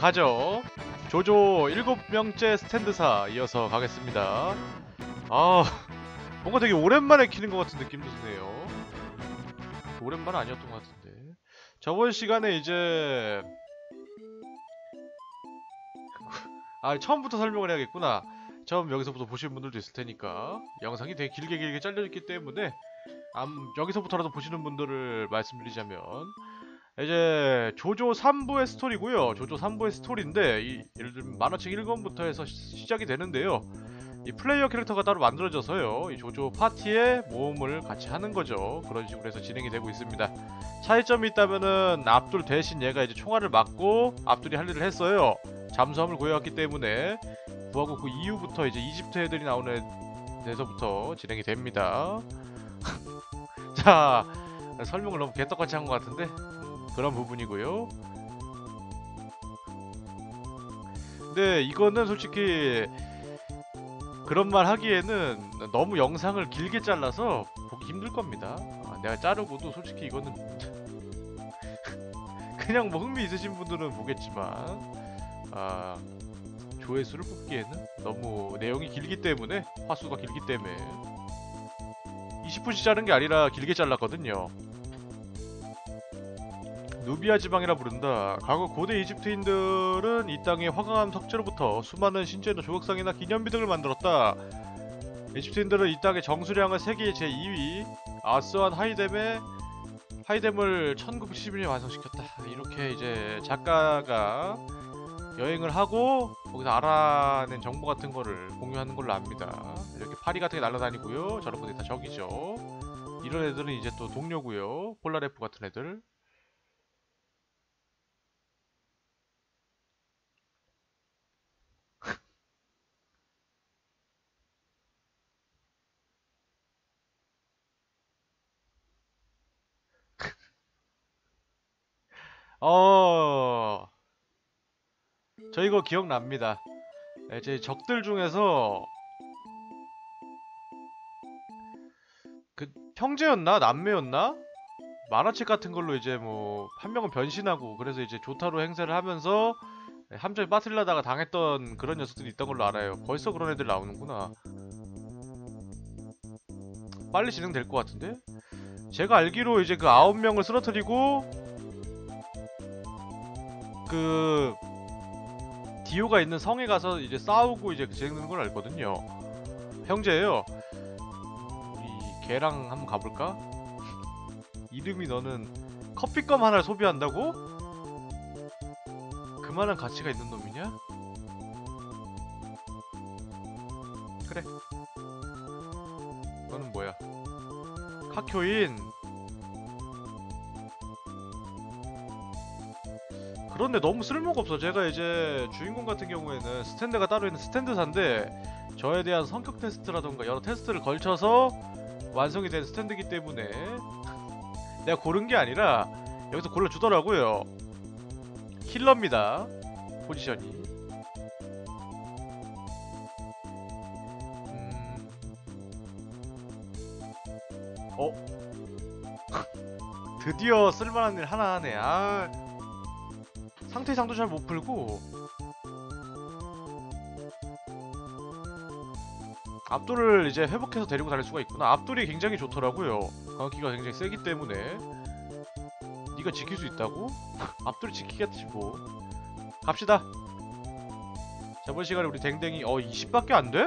가죠. 조조 7명째 스탠드사 이어서 가겠습니다. 아, 뭔가 되게 오랜만에 키는 것 같은 느낌도 드네요. 오랜만 아니었던 것 같은데. 저번 시간에 이제 아 처음부터 설명을 해야겠구나. 처음 여기서부터 보시는 분들도 있을 테니까 영상이 되게 길게 길게 잘려있기 때문에 암, 여기서부터라도 보시는 분들을 말씀드리자면 이제 조조 3부의 스토리고요. 조조 3부의 스토리인데 이, 예를 들면 만화책 1권부터 해서 시, 시작이 되는데요. 이 플레이어 캐릭터가 따로 만들어져서요. 이 조조 파티에 모험을 같이 하는 거죠. 그런 식으로 해서 진행이 되고 있습니다. 차이점이 있다면은 압둘 대신 얘가 이제 총알을 맞고 압둘이 할 일을 했어요. 잠수함을 구해왔기 때문에 구하고 그 이후부터 이제 이집트 애들이 나오는 데서부터 진행이 됩니다. 자 설명을 너무 개떡같이 한 것 같은데 음, 그런 부분이고요. 근데 이거는 솔직히 그런 말 하기에는 너무 영상을 길게 잘라서 보기 힘들 겁니다. 아, 내가 자르고도 솔직히 이거는 그냥 뭐 흥미 있으신 분들은 보겠지만 아 조회수를 뽑기에는 너무 내용이 길기 때문에 화수가 길기 때문에 20분씩 자른 게 아니라 길게 잘랐거든요. 누비아 지방이라 부른다. 과거 고대 이집트인들은 이 땅의 화강암 석재로부터 수많은 신전이나 조각상이나 기념비 등을 만들었다. 이집트인들은 이 땅의 정수량을 세계 제2위 아스완 하이뎀의 하이뎀을 1911년에 완성시켰다. 이렇게 이제 작가가 여행을 하고 거기서 알아낸 정보 같은 거를 공유하는 걸로 압니다. 이렇게 파리 같은 게 날아다니고요. 저런 분들이 다 적이죠. 이런 애들은 이제 또 동료고요. 폴라레프 같은 애들. 어, 저 이거 기억납니다. 네, 제 적들 중에서 그 형제였나 남매였나 만화책 같은 걸로 이제 뭐 한 명은 변신하고 그래서 이제 조타로 행세를 하면서 함정에 빠뜨리려다가 당했던 그런 녀석들이 있던 걸로 알아요. 벌써 그런 애들 나오는구나. 빨리 진행될 것 같은데? 제가 알기로 이제 그 아홉 명을 쓰러뜨리고 그 디오가 있는 성에 가서 이제 싸우고 이제 진행되는 걸 알거든요. 형제예요. 우리 걔랑 한번 가볼까? 이름이 너는 커피껌 하나를 소비한다고? 그만한 가치가 있는 놈이냐? 그래. 너는 뭐야? 카쿄인. 그런데 너무 쓸모가 없어. 제가 이제 주인공 같은 경우에는 스탠드가 따로 있는 스탠드사인데 저에 대한 성격 테스트라던가 여러 테스트를 걸쳐서 완성이 된 스탠드이기 때문에 내가 고른 게 아니라 여기서 골라주더라고요. 힐러입니다. 포지션이. 음... 어? 드디어 쓸만한 일 하나 하네. 아... 상태 이상도 잘 못 풀고. 압도를 이제 회복해서 데리고 다닐 수가 있구나. 압돌이 굉장히 좋더라고요. 강화기가 굉장히 세기 때문에. 네가 지킬 수 있다고? 압돌이 지키겠지 뭐. 갑시다. 저번 시간에 우리 댕댕이 어 20밖에 안 돼?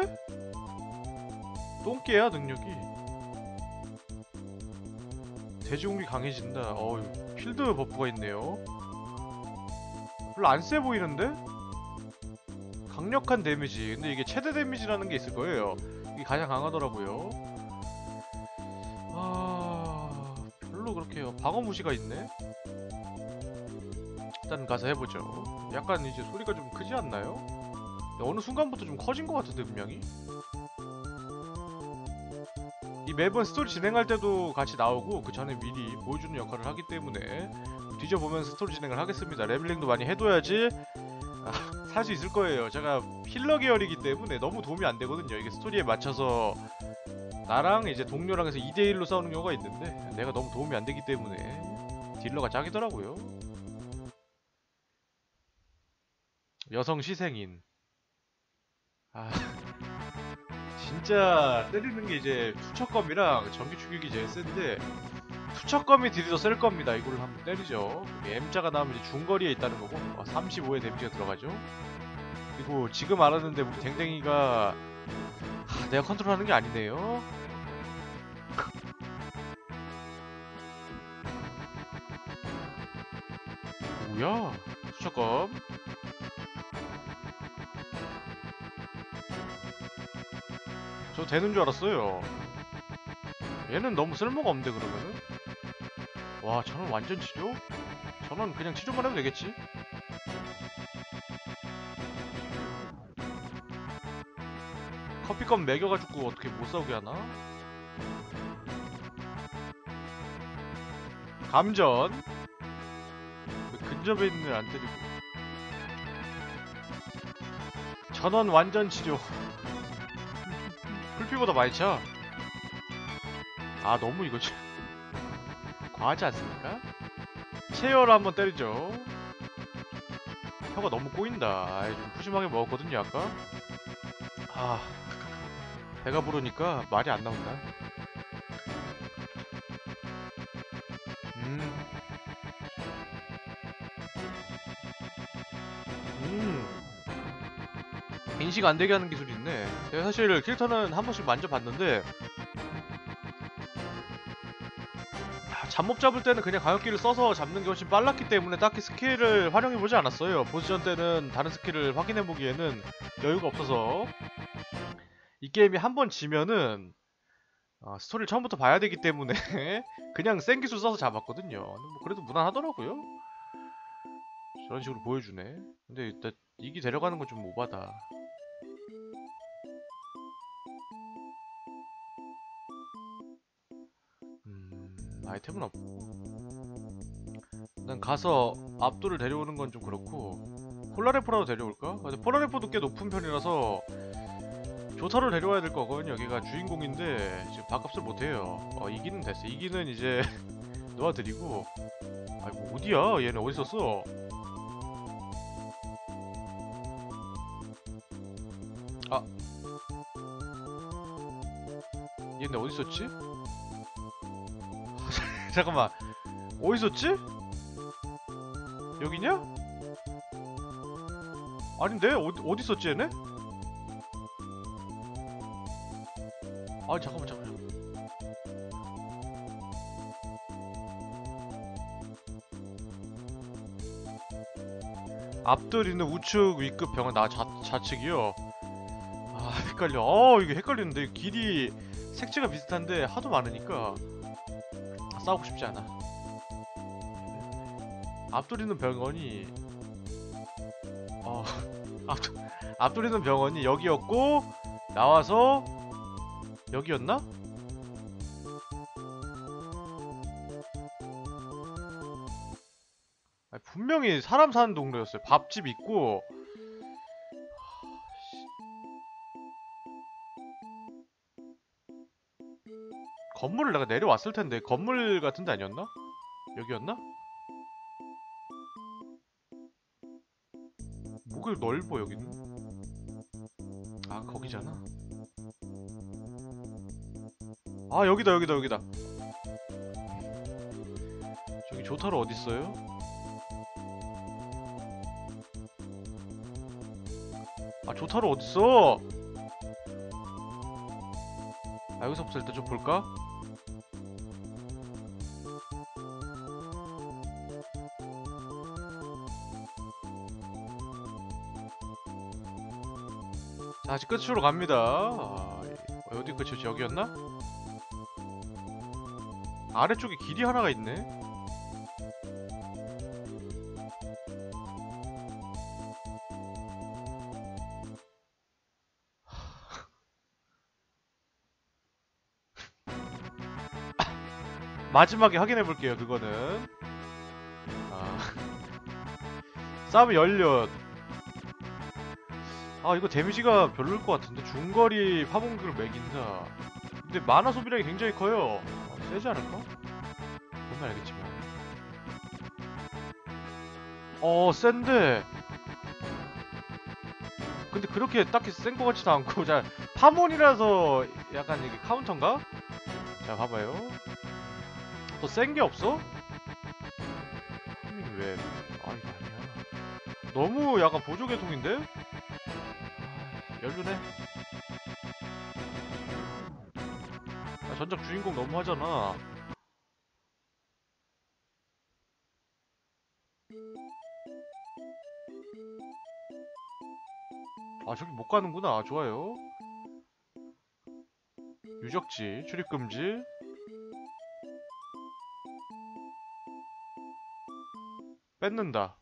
똥개야 능력이. 돼지공기 강해진다. 어 필드 버프가 있네요 별로 안 세 보이는데? 강력한 데미지. 근데 이게 최대 데미지라는 게 있을 거예요. 이게 가장 강하더라고요. 아... 별로 그렇게 방어 무시가 있네. 일단 가서 해보죠. 약간 이제 소리가 좀 크지 않나요? 어느 순간부터 좀 커진 것 같은데 분명히? 이 매번 스토리 진행할 때도 같이 나오고 그 전에 미리 보여주는 역할을 하기 때문에 뒤져보면서 스토리 진행을 하겠습니다. leveling도 많이 해둬야지 아, 살수 있을 거예요. 제가 healer 계열이기 때문에 너무 도움이 안 되거든요. 이게 스토리에 맞춰서 나랑 이제 동료랑 해서 2대1로 싸우는 경우가 있는데 내가 너무 도움이 안 되기 때문에 dealer가 짱이더라고요. 여성 시생인. 아 진짜 때리는 게 이제 투척검이랑 전기 충격이 제일 센데 투척검이 딜이 더 셀 겁니다. 이걸 한번 때리죠. M자가 나오면 이제 중거리에 있다는 거고 어, 35의 데미지가 들어가죠. 그리고 지금 알았는데 우리 댕댕이가 하, 내가 컨트롤하는 게 아니네요. 뭐야? 투척검. 저 되는 줄 알았어요. 얘는 너무 쓸모가 없는데 그러면은? 와 저는 완전 치료? 저는 그냥 치료만 해도 되겠지? 커피컵 매겨가지고 어떻게 못 싸우게 하나? 감전 왜 근접에 있는 애안 때리고 전원 완전 치료 풀피보다 많이 차. 아 너무 이거 좀 과하지 않습니까? 체어를 한번 때리죠. 혀가 너무 꼬인다. 아이, 좀 푸짐하게 먹었거든요 아까. 아 배가 부르니까 말이 안 나온다. 음. 음. 인식 안 되게 하는 기술이 있네. 제가 사실 킬터는 한 번씩 만져봤는데 잡몹 잡을 때는 그냥 광역기를 써서 잡는 게 훨씬 빨랐기 때문에 딱히 스킬을 활용해보지 않았어요. 포지션 때는 다른 스킬을 확인해보기에는 여유가 없어서 이 게임이 한 번 지면은 아, 스토리를 처음부터 봐야 되기 때문에 그냥 센 기술 써서 잡았거든요. 뭐 그래도 무난하더라고요. 저런 식으로 보여주네. 근데 일단 이기 데려가는 건 좀 오바다. 아이템은 없. 난 가서 압도를 데려오는 건 좀 그렇고 폴라레포라도 데려올까? 근데 폴라레포도 꽤 높은 편이라서 조타를 데려와야 될 거거든요. 여기가 주인공인데 지금 밥값을 못해요. 어, 이기는 됐어. 이기는 이제 놓아드리고 아이고 어디야? 얘는 어디 있었어? 아 얘네 어디 있었지? 잠깐만 어디 있었지? 여기냐? 아닌데 어디 어디 있었지 얘네? 아 잠깐만 잠깐만 앞들 있는 우측 위급 병원 나 좌, 좌측이요 아 헷갈려 어 이게 헷갈리는데 길이 색채가 비슷한데 하도 많으니까 싸우고 싶지 않아 앞돌 있는 병원이 어 앞돌, 앞돌 있는 병원이 여기였고 나와서 여기였나? 분명히 사람 사는 동네였어요 밥집 있고 건물을 내가 내려왔을 텐데 건물 같은 데 아니었나? 여기였나? 뭐가 넓어 여기는? 아 거기잖아 아 여기다 여기다 여기다 저기 조타로 어딨어요? 아 조타로 어딨어? 아 여기서부터 일단 좀 볼까? 다시 끝으로 갑니다. 아, 이- 어디 끝이었지? 여기였나? 아래쪽에 길이 하나가 있네. 마지막에 확인해 볼게요. 그거는 아, 싸움 연료 아 이거 데미지가 별로일 것 같은데 중거리 파봉극을 매긴다 근데 만화 소비량이 굉장히 커요 어, 세지 않을까? 보면 알겠지만 어 센데 근데 그렇게 딱히 센거 같지도 않고 자 파몬이라서 약간 이게 카운터인가? 자 봐봐요 또 센 게 없어? 왜? 아 이거 아니야 너무 약간 보조 계통인데? 아, 연륜해. 아, 전작 주인공 너무 하잖아. 아 저기 못 가는구나. 아, 좋아요. 유적지 출입금지. 뺏는다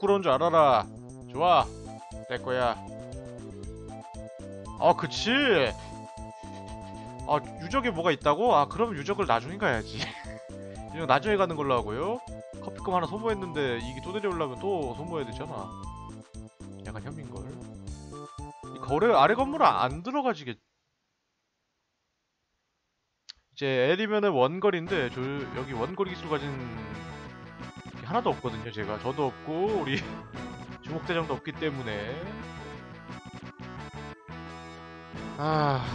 부끄러운 줄 알아라 좋아 내 거야 아 그치 아 유적에 뭐가 있다고? 아 그럼 유적을 나중에 가야지 이거 나중에 가는 걸로 하고요. 커피컵 하나 소모했는데 이게 또 내려오려면 또 소모해야 되잖아. 약간 혐인걸. 이 거래 아래 건물은 안 들어가지겠. 이제 L이면은 원거리인데 저 여기 원거리 기술 가진 게 하나도 없거든요. 제가 저도 없고 우리 주목대장도 없기 때문에 아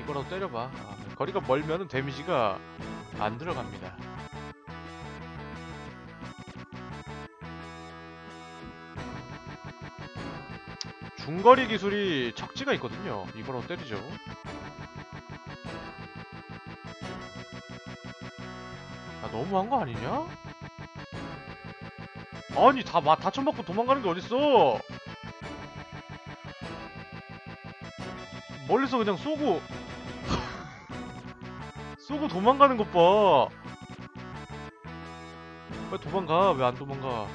이거라도 때려봐. 아, 거리가 멀면은 데미지가 안 들어갑니다. 중거리 기술이 척지가 있거든요. 이거로 때리죠. 너무한 거 아니냐? 아니, 다, 마, 다쳐먹고 도망가는 게 어딨어! 멀리서 그냥 쏘고, 쏘고 도망가는 것 봐. 왜 도망가? 왜 안 도망가?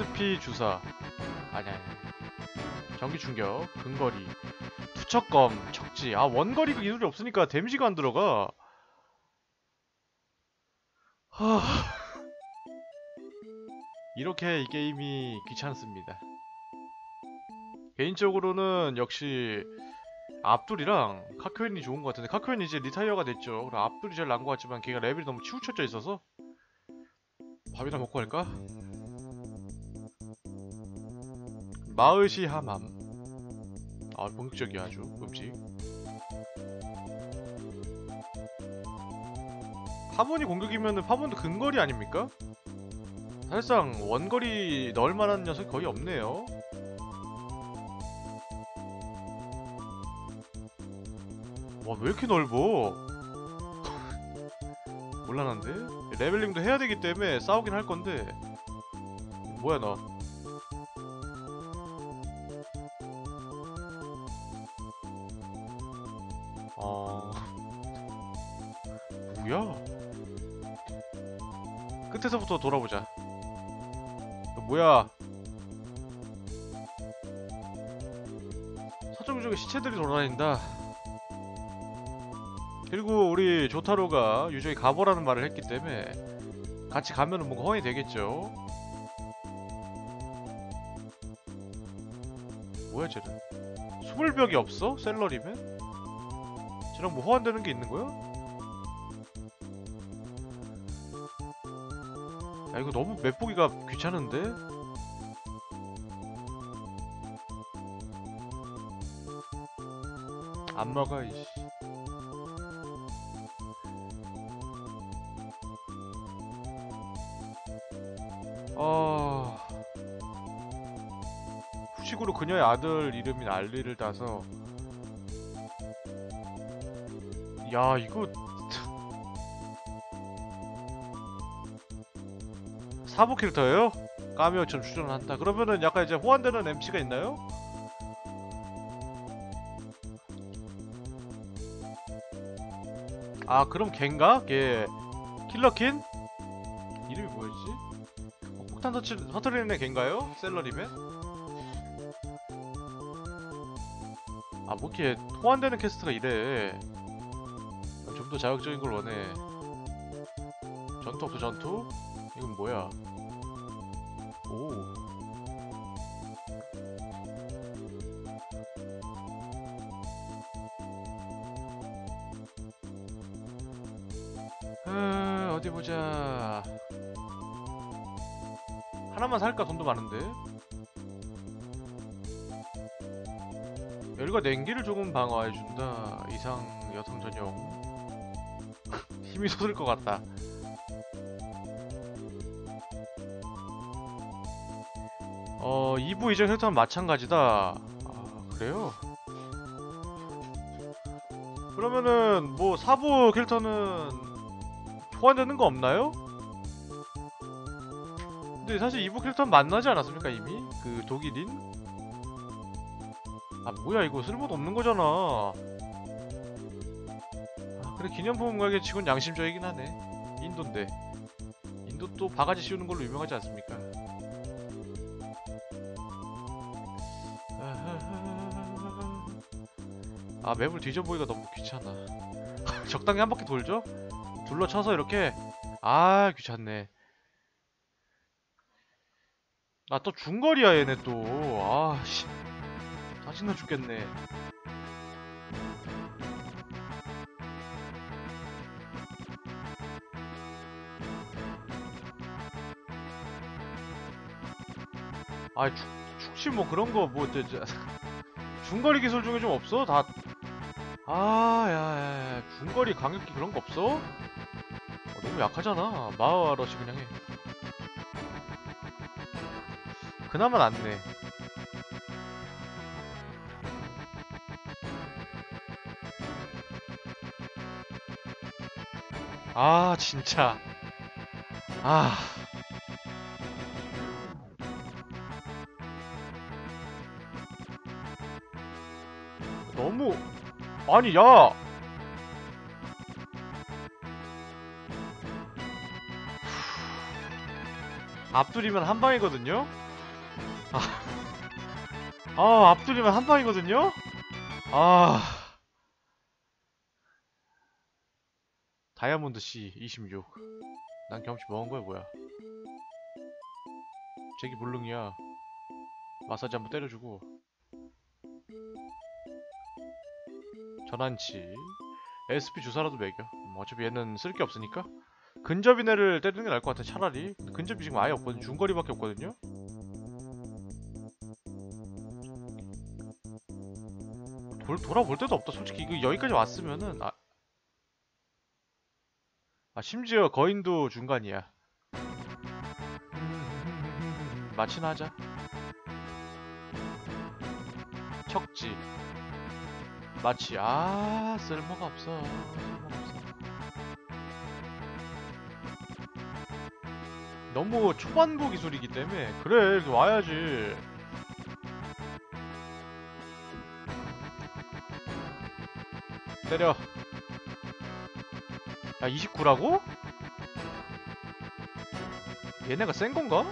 SP 주사. 아니, 아니. 전기 충격, 근거리, 투척검, 척지. 아, 원거리 기술이 없으니까 데미지가 안 들어가. 하... 이렇게 이 게임이 귀찮습니다. 개인적으로는 역시 압둘이랑 카쿄인이 좋은 것 같은데 카쿄인이 이제 retire가 됐죠. 그럼 압둘이 제일 나은 것 같지만 걔가 레벨이 너무 치우쳐져 있어서 밥이나 먹고 갈까? 마을시 하맘 아 본격적이야 아주 음식 파문이 공격이면은 파문도 근거리 아닙니까? 사실상 원거리 넣을 만한 녀석이 거의 없네요. 와, 왜 이렇게 넓어? 곤란한데? 레벨링도 해야 되기 때문에 싸우긴 할 건데. 뭐야, 너? 끝에서부터 돌아보자. 너 뭐야? 서쪽쪽에 시체들이 돌아다닌다. 그리고 우리 조타로가 유저히 가보라는 말을 했기 때문에 같이 가면은 뭔가 허용이 되겠죠. 뭐야 쟤는? 수불벽이 없어? 셀러리면? 쟤랑 뭐 호환되는 게 있는 거야? 야 이거 너무 맵보기가 귀찮은데? 안 먹어 이씨. 어... 후식으로 그녀의 아들 이름인 알리를 따서. 야 이거 사부 캐릭터예요? 까미오처럼 출전을 한다. 그러면은 약간 이제 호환되는 MC가 있나요? 아 그럼 걘가? 걔 킬러킨? 이름이 뭐였지? 어, 폭탄 터치, 터트리는 애 걘가요? 셀러리맨? 아뭐 이렇게 호환되는 캐스트가 이래 좀 더 자극적인 걸 원해 전투 없어 전투? 이건 뭐야? 오. 음, 어디 보자. 하나만 살까 돈도 많은데. 열과 냉기를 조금 방어해준다. 이상 여성 전용. 힘이 솟을 것 같다. 어, 2부 이전 혈탄은 마찬가지다. 아, 그래요? 그러면은 뭐 4부 캐릭터는 소환되는 거 없나요? 근데 사실 2부 캐릭터는 만나지 않았습니까 이미? 그 독일인? 아 뭐야 이거 쓸모도 없는 거잖아 아 그래 기념품 가게 치곤 양심적이긴 하네 인도인데 인도 또 바가지 씌우는 걸로 유명하지 않습니까? 아 맵을 뒤져보기가 너무 귀찮아. 적당히 한 바퀴 돌죠? 둘러쳐서 이렇게? 아 귀찮네. 아 또 중거리야 얘네 또. 아씨. 짜증나 죽겠네. 아 축, 축시 뭐 그런 거뭐 저, 저, 중거리 기술 중에 좀 없어? 다 아, 야, 야, 야, 중거리 강력기 그런 거 없어? 어, 너무 약하잖아. 마을러시 그냥 해. 그나마 낫네. 아, 진짜. 아. 너무 아니 야. 앞둘이면 한 방이거든요? 아, 아 앞둘이면 한 방이거든요? 아. 다이아몬드 C 26 난 경험치 먹은 거야 뭐야? 제기 물릉이야. 마사지 한번 때려주고 전환치. SP 주사라도 매겨. 음, 어차피 얘는 쓸 게 없으니까. 근접이네를 때리는 게 나을 것 같아 차라리. 근접이 지금 아예 없거든. 중거리밖에 없거든요. 돌, 돌아볼 데도 없다. 솔직히 이거 여기까지 왔으면은 아, 아 심지어 거인도 중간이야. 마치나 하자. 척지 마치 아 쓸모가 없어 쓸모가 없어 너무 초반부 기술이기 때문에 그래 이렇게 와야지 때려 야 29라고? 얘네가 센 건가?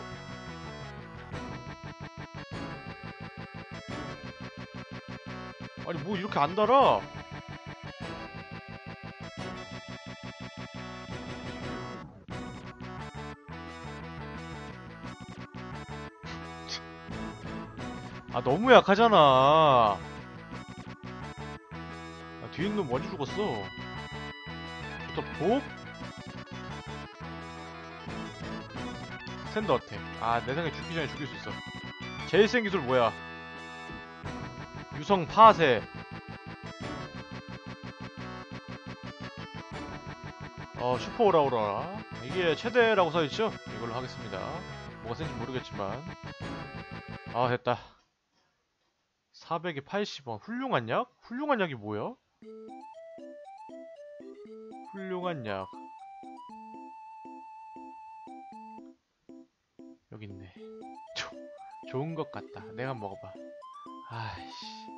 아니 뭐 이렇게 안 달아? 아 너무 약하잖아. 아, 뒤에 있는 놈 먼저 죽었어. 좋다 독 스탠드 어택 아내 생각에 죽기 전에 죽일 수 있어. 제일 센 기술 뭐야 유성 파세. 어 슈퍼 오라오라. 이게 최대라고 써있죠? 이걸로 하겠습니다. 뭐가 센지 모르겠지만. 아 됐다. 400에 80원. 훌륭한 약? 훌륭한 약이 뭐야? 훌륭한 약. 여기 있네. 조, 좋은 것 같다. 내가 먹어봐 아이씨.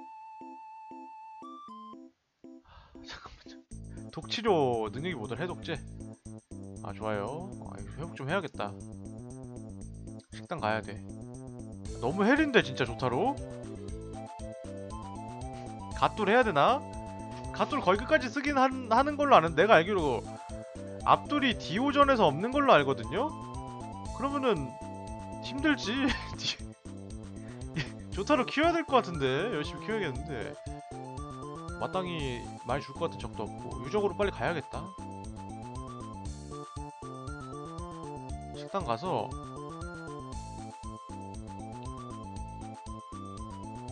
하, 잠깐만 잠- 독치료 능력이 뭐더라 해독제? 아 좋아요. 아, 회복 좀 해야겠다. 식당 가야 돼. 너무 헬인데 진짜 좋다로? 갓돌 해야 되나? 갓돌 거의 끝까지 쓰긴 한, 하는 걸로 아는데 내가 알기로 앞돌이 디오전에서 없는 걸로 알거든요? 그러면은 힘들지 조타로 키워야 될 것 같은데. 열심히 키워야겠는데. 마땅히 많이 줄 것 같은 적도 없고. 유적으로 빨리 가야겠다. 식당 가서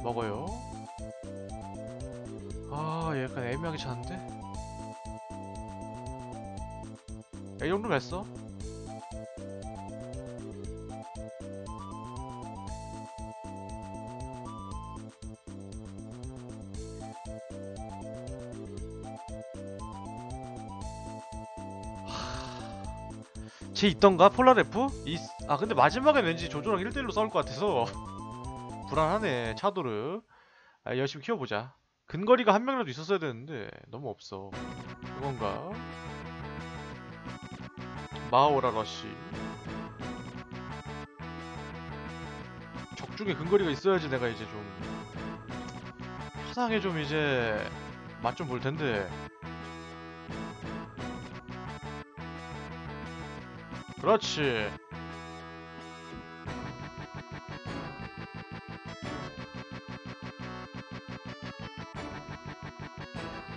먹어요. 아얘 약간 애매하게 자는데? 야, 이 정도면 했어 쟤 있던가? 폴라레프? 있... 아 근데 마지막에 왠지 조조랑 1대1로 싸울 것 같아서 불안하네 차도르 아, 열심히 키워보자 근거리가 한 명이라도 있었어야 되는데 너무 없어 그건가? 마오라 러시 적중에 근거리가 있어야지 내가 이제 좀 화상에 좀 이제 맛 좀 볼 텐데 그렇지.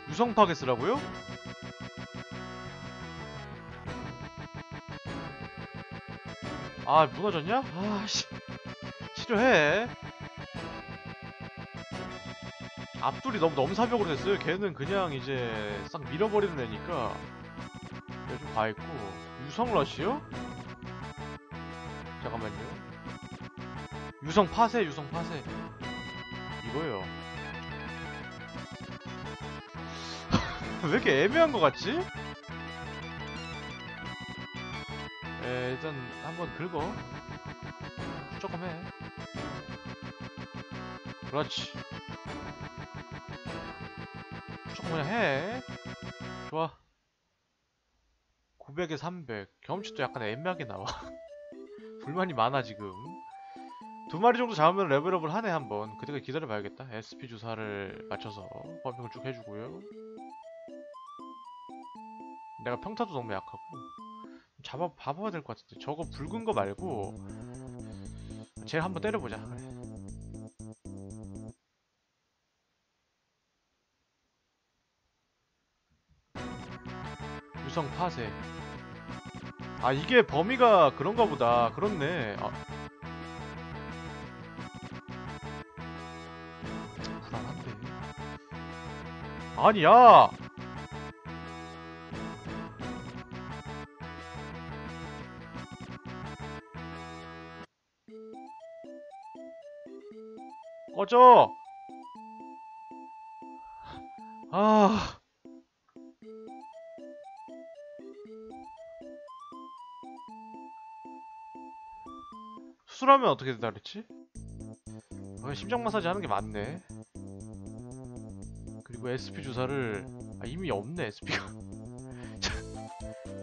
유성 파괴 쓰라고요? 아 무너졌냐? 아씨. 싫어해. 앞둘이 너무 넘사벽으로 됐어요. 걔는 그냥 이제 싹 밀어버리는 애니까. 얘좀 가있고 유성 러시요? 잠깐만요. 유성 파쇄 유성 파쇄 이거요. 왜 이렇게 애매한 것 같지? 에, 일단 한번 긁어. 조금 해. 그렇지. 조금 그냥 해. 좋아 900에 300 경험치도 약간 애매하게 나와. 불만이 많아 지금. 두 마리 정도 잡으면 레벨업을 하네 한번. 그때까지 기다려봐야겠다. SP 주사를 맞춰서 범핑을 쭉 해주고요. 내가 평타도 너무 약하고. 잡아 봐봐야 될 것 같은데. 저거 붉은 거 말고 쟤를 한번 때려보자. 그래. 유성 파쇄 아 이게 범위가 그런가 보다. 그렇네. 아. 불안한데. 아니야! 꺼져! 아 수술하면 어떻게 된다 그랬지? 아, 심장 마사지 하는 게 맞네. 그리고 SP 주사를 아, 이미 없네 SP가.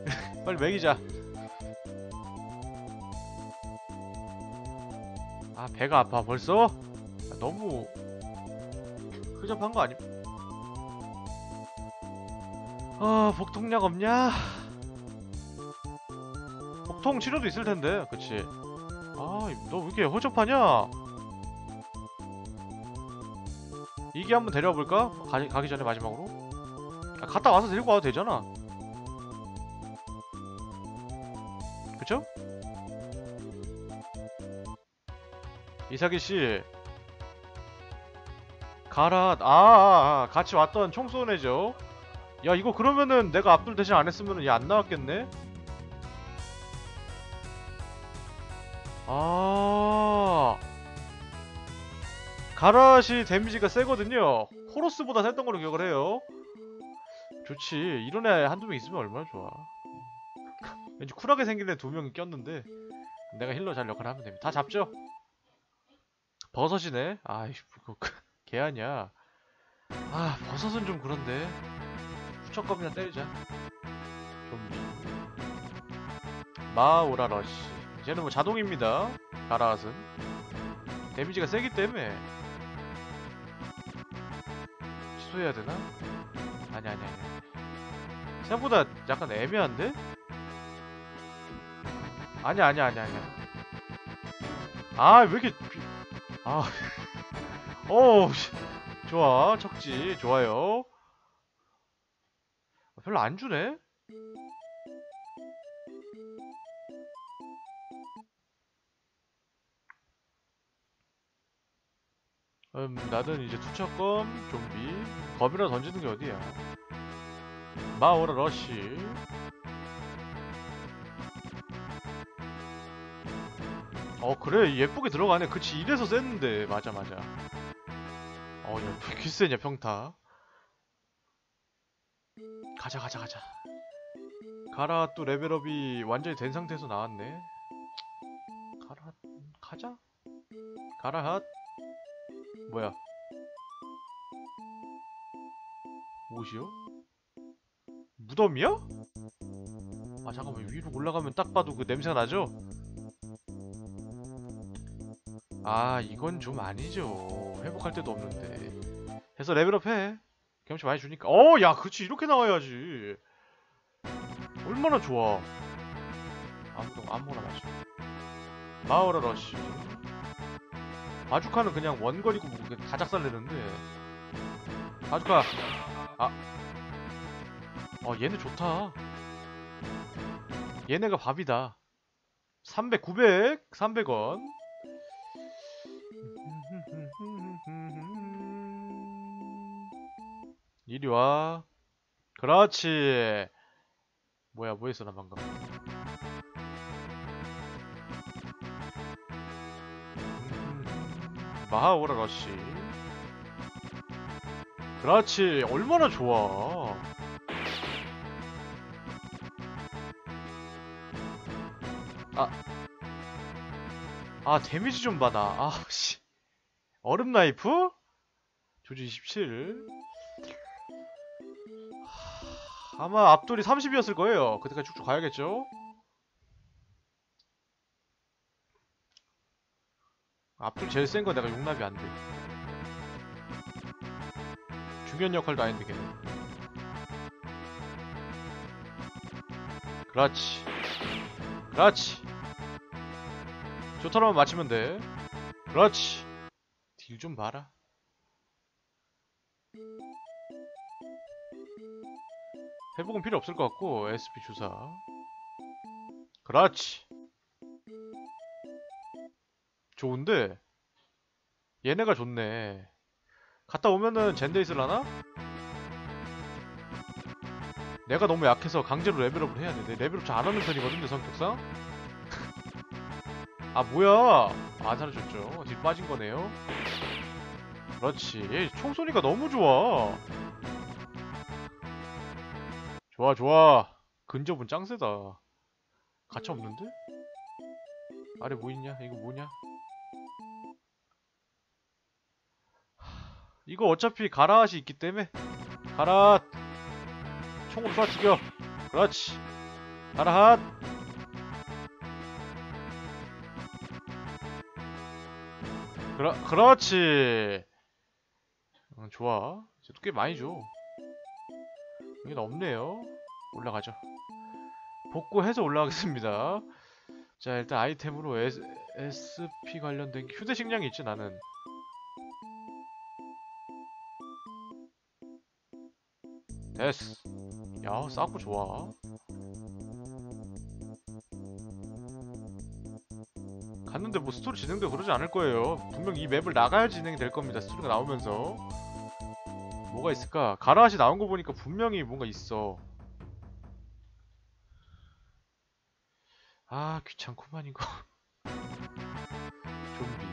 빨리 먹이자. 아 배가 아파 벌써? 아, 너무 흐접한 거 아니? 아 복통약 없냐? 복통 치료도 있을 텐데, 그치? 아, 너왜 이렇게 허접하냐? 이게 한번 데려볼까? 가기, 가기 전에 마지막으로? 아, 갔다 와서 데리고 와도 되잖아. 그쵸? 이사기 씨. 가라. 아, 아, 아, 같이 왔던 총 쏘는 애죠. 야, 이거 그러면은 내가 압둘 대신 안 했으면은 얘 안 나왔겠네? 아. 가라시 데미지가 세거든요. 호로스보다 셌던 걸로 기억을 해요. 좋지. 이런 애 한두 명 있으면 얼마나 좋아. 왠지 쿨하게 생긴 애 두 명이 꼈는데 내가 힐러 잘 역할을 하면 됩니다. 다 잡죠? 버섯이네. 아이 그거 개 아니야. 아 버섯은 좀 그런데. 후척검이나 때리자. 좀비 마오라러시 쟤는 뭐 자동입니다. 가라앗은 데미지가 세기 때문에 취소해야 되나? 아니 아니 아니. 생각보다 약간 애매한데? 아니야 아니야 아니야 아니야 아왜 이렇게 비... 아 오, 씨. 좋아 척지 좋아요 아, 별로 안 주네 음 나는 이제 투척검 좀비. 검이라 던지는 게 어디야? 마오라 러쉬. 어 그래. 예쁘게 들어가네. 그치 이래서 셌는데. 맞아 맞아. 어야 퀴세냐 평타. 가자 가자 가자. 가라 또 레벨업이 완전히 된 상태에서 나왔네. 가라 가자. 가라 핫 뭐야? 옷이요? 무덤이야? 아 잠깐만. 위로 올라가면 딱 봐도 그 냄새가 나죠? 아 이건 좀 아니죠. 회복할 데도 없는데. 해서 레벨업 해. 경치 많이 주니까. 어야 그치 이렇게 나와야지. 얼마나 좋아. 아무도 아무거나 마셔 마오라 러쉬 바주카는 그냥 원거리고 뭐다 작살내는데 바주카 아 어, 얘네 좋다. 얘네가 밥이다. 300, 900, 300원. 이리 와. 그렇지. 뭐야, 뭐 했어, 나 방금. 마하오라 러쉬. 그렇지. 얼마나 좋아. 아 데미지 좀 받아 아씨 얼음 나이프? 조지 27 하... 아마 앞돌이 30이었을 거예요 그때까지 쭉쭉 가야겠죠? 앞돌이 제일 센건 내가 용납이 안 돼. 중요한 역할도 아닌데 걔는. 그렇지. 그렇지. 좋더라면 맞히면 돼. 그렇지. 딜 좀 봐라. 회복은 필요 없을 것 같고 SP 주사. 그렇지 좋은데 얘네가 좋네 갔다 오면은 젠데이스라나? 내가 너무 약해서 강제로 레벨업을 해야 돼. 내 레벨업 잘 안 하는 편이거든, 내 성격상. 아, 뭐야. 안 사라졌죠. 뒤 빠진 거네요. 그렇지. 얘 총소리가 너무 좋아. 좋아, 좋아. 근접은 짱세다. 가차 없는데? 아래 뭐 있냐? 이거 뭐냐? 이거 어차피 가라앗이 있기 때문에. 가라앗. 총으로 쏴 죽여 그렇지. 가라앗. 그러, 그렇지. 응, 좋아. 이제도 꽤 많이 줘. 여긴 없네요. 올라가죠. 복구해서 올라가겠습니다. 자 일단 아이템으로 S, SP 관련된 휴대식량이 있지 나는 됐어. 야 싸고 좋아. 갔는데 뭐 스토리 진행되고 그러지 않을 거예요. 분명 이 맵을 나가야 진행이 될 겁니다 스토리가 나오면서. 뭐가 있을까? 가라앗이 나온 거 보니까 분명히 뭔가 있어. 아 귀찮구만 이거. 좀비.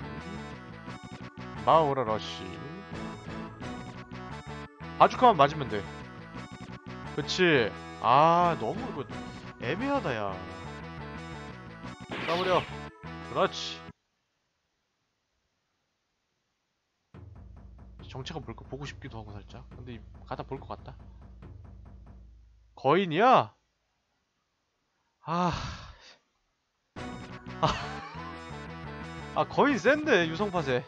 마오라 러쉬 바주카만 맞으면 돼 그치. 아 너무 이거 애매하다 야. 까버려. 그렇지. 정체가 뭘까 보고 싶기도 하고 살짝. 근데 가다 볼 것 같다. 거인이야? 아... 아... 아 거인 센데 유성파세.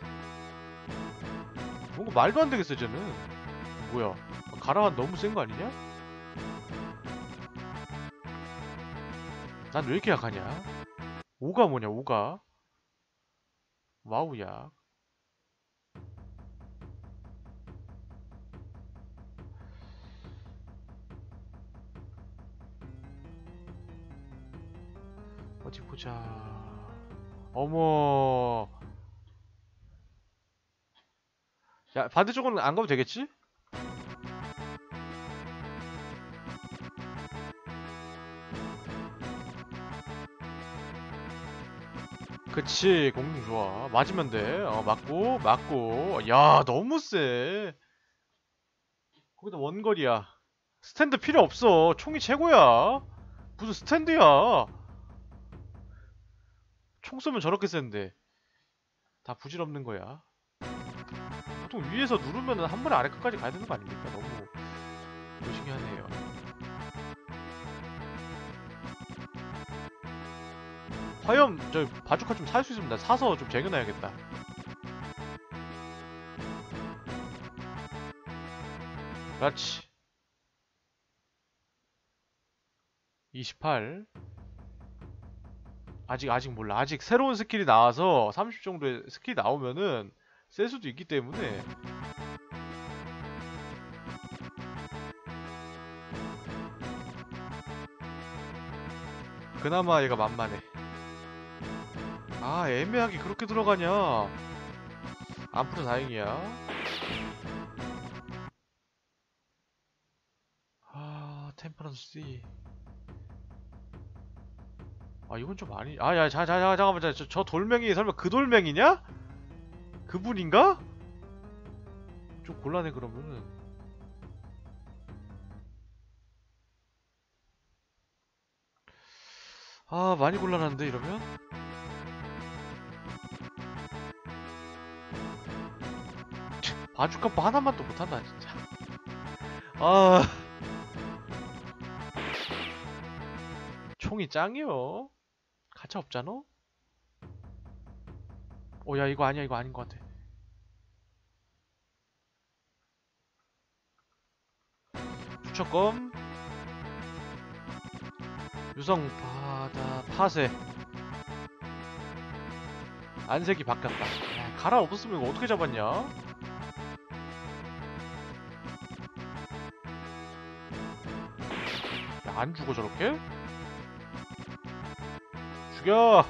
뭔가 말도 안 되겠어 쟤는. 뭐야. 가라가 너무 센 거 아니냐? 난 왜 이렇게 약하냐? 5가 뭐냐 5가 와우야 어디 보자 어머 야 반대쪽은 안 가도 되겠지? 그치 공중 좋아. 맞으면 돼 어 맞고 맞고. 야 너무 세 거기다 원거리야. 스탠드 필요 없어. 총이 최고야. 무슨 스탠드야. 총 쏘면 저렇게 센데. 다 부질없는 거야. 보통 위에서 누르면 한 번에 아래 끝까지 가야 되는 거 아닙니까? 너무 무시기하네요 화염 저 바주카 좀 살수나 사서 좀 쟁여놔야겠다. 그렇지. 28 아직 아직 몰라. 아직 새로운 스킬이 나와서 30 정도의 스킬이 나오면은 쓸 수도 있기 때문에. 그나마 얘가 만만해 아 애매하게 그렇게 들어가냐 안 풀어 다행이야 아 템퍼런스 C 아 이건 좀 아니 아야 자, 자, 자, 잠깐만 자, 저, 저 돌멩이 설마 그 돌멩이냐? 그분인가? 좀 곤란해 그러면은 아 많이 곤란한데 이러면? 바주카빠 하나만 또 못한다 진짜 아 총이 짱이요 가차 없잖아? 어, 야, 이거 아니야, 이거 아닌 것 같아. 추천검. 유성 바다 파쇄. 안색이 바뀌었다. 야, 가라 없었으면 이거 어떻게 잡았냐? 안 죽어 저렇게? 죽여!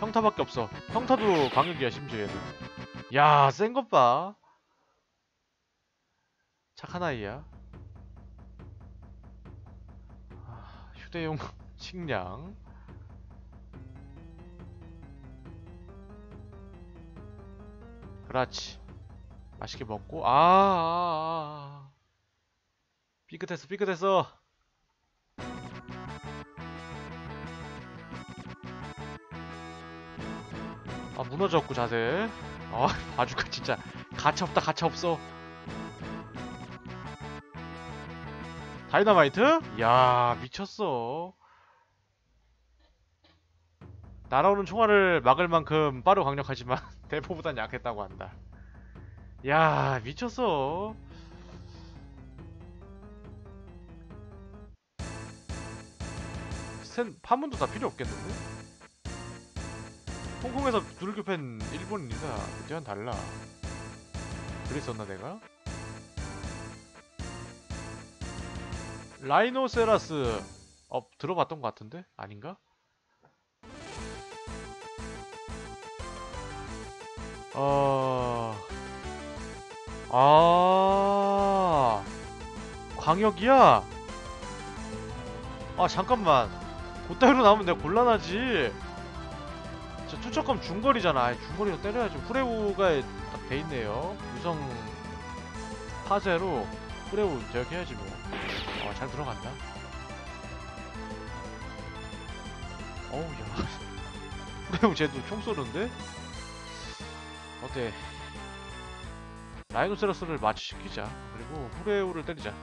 평타밖에 없어. 평타도 광역이야, 심지어 얘는. 야, 센 것 봐. 착한 아이야. 아, 휴대용 식량. 그렇지. 맛있게 먹고, 아, 아, 아, 아. 삐끗했어, 삐끗했어. 아 무너졌고 자세. 아 바주카 진짜 가차 없다 가차 없어. 다이너마이트? 야 미쳤어. 날아오는 총알을 막을 만큼 빠르고 강력하지만 대포보단 약했다고 한다. 야 미쳤어. 스탠 파문도 다 필요 없겠는데? 홍콩에서 두들겨 팬 일본인이다 그때와는 달라 그랬었나 내가? 라이노세라스 어 들어봤던 것 같은데? 아닌가? 어... 아... 광역이야? 아 잠깐만 그따위로 나오면 내가 곤란하지 저 투척검 중거리잖아. 아이, 중거리로 때려야지. 후레우가 딱 돼있네요. 유성 파제로 후레우 제압해야지 뭐. 어, 잘 들어간다. 어우, 야. 후레우 쟤도 총 쏘는데? 어때? 라이노세러스를 마취시키자. 그리고 후레우를 때리자.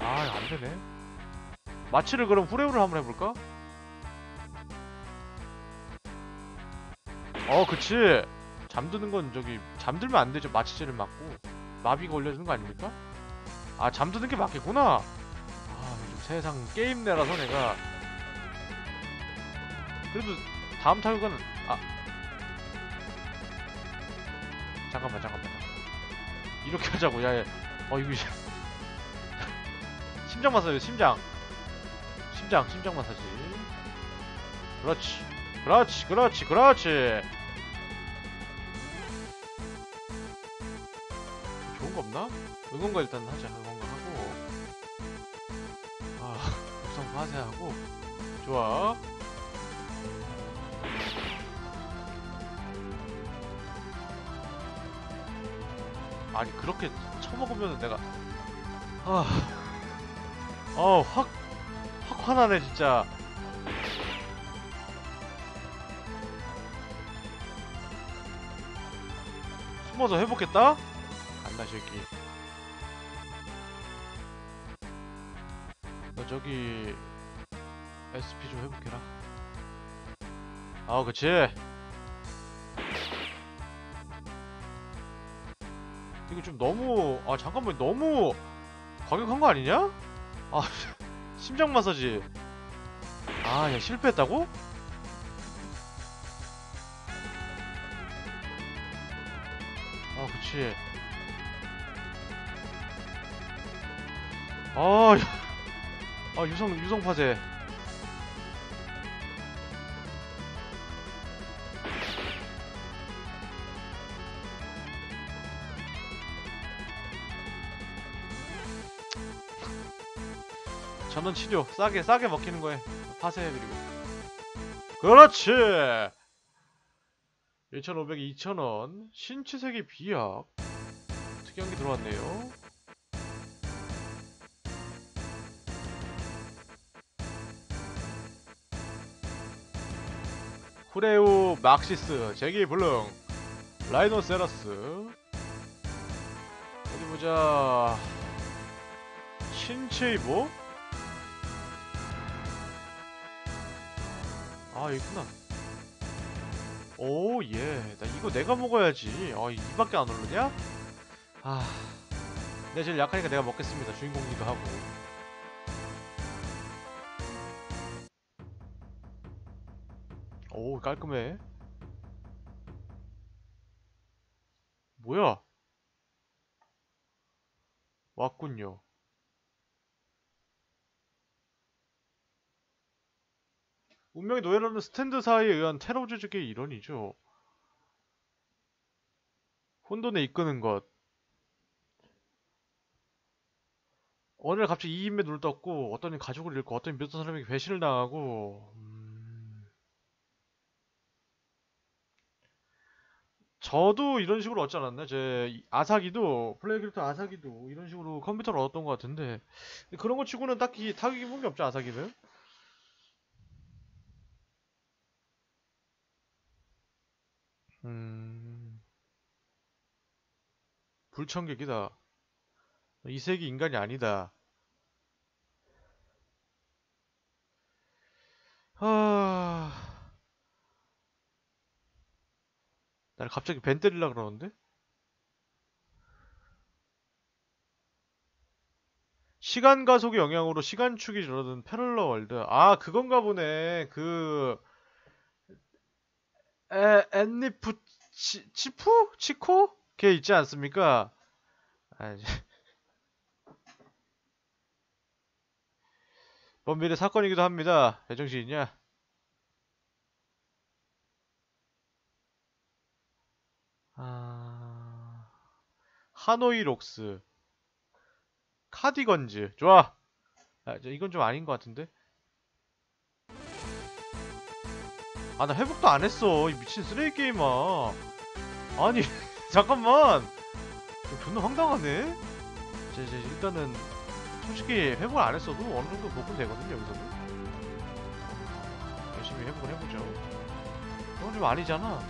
아, 안되네. 마취를 그럼 후레우를 한번 해볼까? 어 그치. 잠드는 건 저기 잠들면 안 되죠. 마취제를 맞고. 마비가 올려주는 거 아닙니까? 아 잠드는 게 맞겠구나. 아 요즘 세상 게임 내라서 내가. 그래도 다음 타격은 아. 잠깐만 잠깐만. 이렇게 하자고. 야야. 어 이거 심장 마사지 심장. 심장 심장 마사지. 그렇지. 그렇지 그렇지 그렇지 없나? 응원가 일단 하자 응원가 하고 아 우선 파쇄하고 좋아 아니 그렇게 쳐먹으면 내가 아, 어, 확, 확 화나네 진짜. 숨어서 해보겠다? 간다 새끼. 너 저기 SP 좀 해볼게라. 아, 그치. 이거 좀 너무 아 잠깐만 너무 과격한 거 아니냐? 아 심장 마사지 아 야 실패했다고? 아 그치 아, 야. 아 유성 유성 파쇄 전원 치료 싸게 싸게 먹히는 거에 파쇄 그리고. 그렇지! 1,500, 2,000원 신치색의 비약. 특이한 게 들어왔네요 후레우 막시스 제기 블릉 라이노세러스. 어디 보자. 신체이보? 아 있구나. 오예 나 이거 내가 먹어야지. 아 이밖에 안 오르냐? 아 내가 제일 약하니까 내가 먹겠습니다. 주인공이기도 하고 오 깔끔해 뭐야 왔군요 운명의 노예라는 스탠드사에 의한 테러 조직의 일원이죠. 혼돈에 이끄는 것. 어느 날 갑자기 이인매 눈을 떴고 어떤 이 가족을 잃고 어떤 몇 사람에게 배신을 당하고 저도 이런 식으로 얻지 않았나? 제 이- 아사기도 플레이 캐릭터 아사기도 이런 식으로 컴퓨터를 얻었던 것 같은데 그런 거 치고는 딱히 타격이 입은 게 없죠 아사기는 음... 불청객이다. 이 색이 인간이 아니다. 하... 날 갑자기 벤 때리려 그러는데? 시간 가속의 영향으로 시간축이 줄어든 parallel world. 아, 그건가 보네. 그 에, 앤리프 치, 치프? 치코? 걔 있지 않습니까? 아. 먼 미래 사건이기도 합니다. 제정신이냐? 하노이 록스 카디건즈. 좋아. 아, 저 이건 좀 아닌 것 같은데? 아 나 회복도 안 했어 이 미친 쓰레기 게임아 아니 잠깐만. 존나 황당하네. 제, 제 일단은 솔직히 회복을 안 했어도 어느 정도 복은 되거든요 여기서도 열심히 회복을 해보죠. 이건 좀 아니잖아.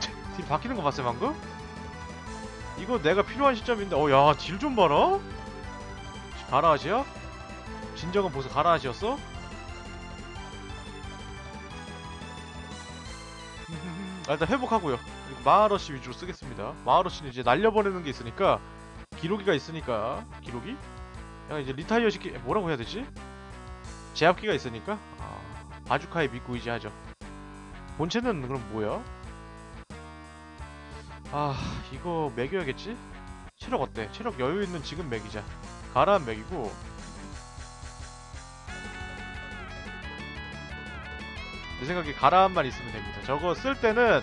딜 바뀌는 거 봤어요 방금? 이거 내가 필요한 시점인데 어야 딜좀 봐라 가라아시야? 진정한 보스 가라아시였어? 아, 일단 회복하고요. 마하러시 위주로 쓰겠습니다. 마하러시는 이제 날려버리는 게 있으니까 기록이가 있으니까 기록이? 약간 이제 리타이어 시키 뭐라고 해야 되지? 제압기가 있으니까 아, 바주카에 믿고 의지하죠. 본체는 그럼 뭐야? 아 이거 매겨야겠지? 체력 어때? 체력 여유 있는 지금 매기자. 가라한 매기고 내 생각에 가라한만 있으면 됩니다. 저거 쓸 때는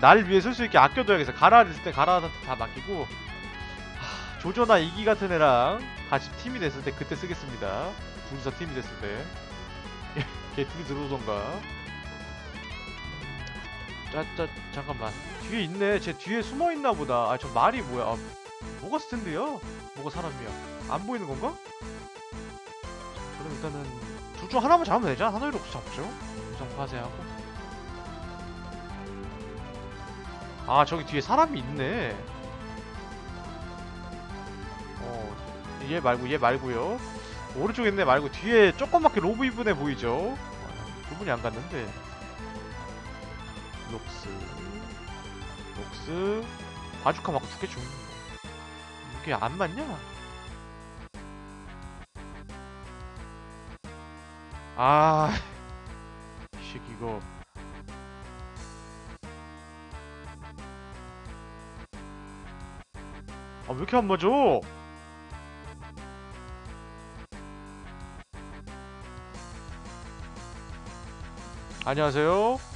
날 위해 쓸 수 있게 아껴둬야겠어. 가라를 쓸때 가라한테 다 맡기고 하, 조조나 이기 같은 애랑 같이 팀이 됐을 때 그때 쓰겠습니다. 둘이서 팀이 됐을 때. 걔 둘이 들어오던가. 자, 자, 잠깐만. 뒤에 있네. 쟤 뒤에 숨어 있나 보다. 아, 저 말이 뭐야? 아, 뭐가 스탠드야? 뭐가 사람이야? 안 보이는 건가? 그럼 일단은 둘 중 하나만 잡으면 되잖아. 하나 이렇게 잡죠. 우선 파쇄하고. 아, 저기 뒤에 사람이 있네. 어, 얘 말고 얘 말고요. 오른쪽에 있네 말고 뒤에 조그맣게 로브 애 보이죠? 아, 그분이 안 갔는데. 록스, 록스, 바주카 맞고 두개 죽는 거. 이게 안 맞냐? 아, 이 새끼 이거. 아, 왜 이렇게 안 맞아? 안녕하세요.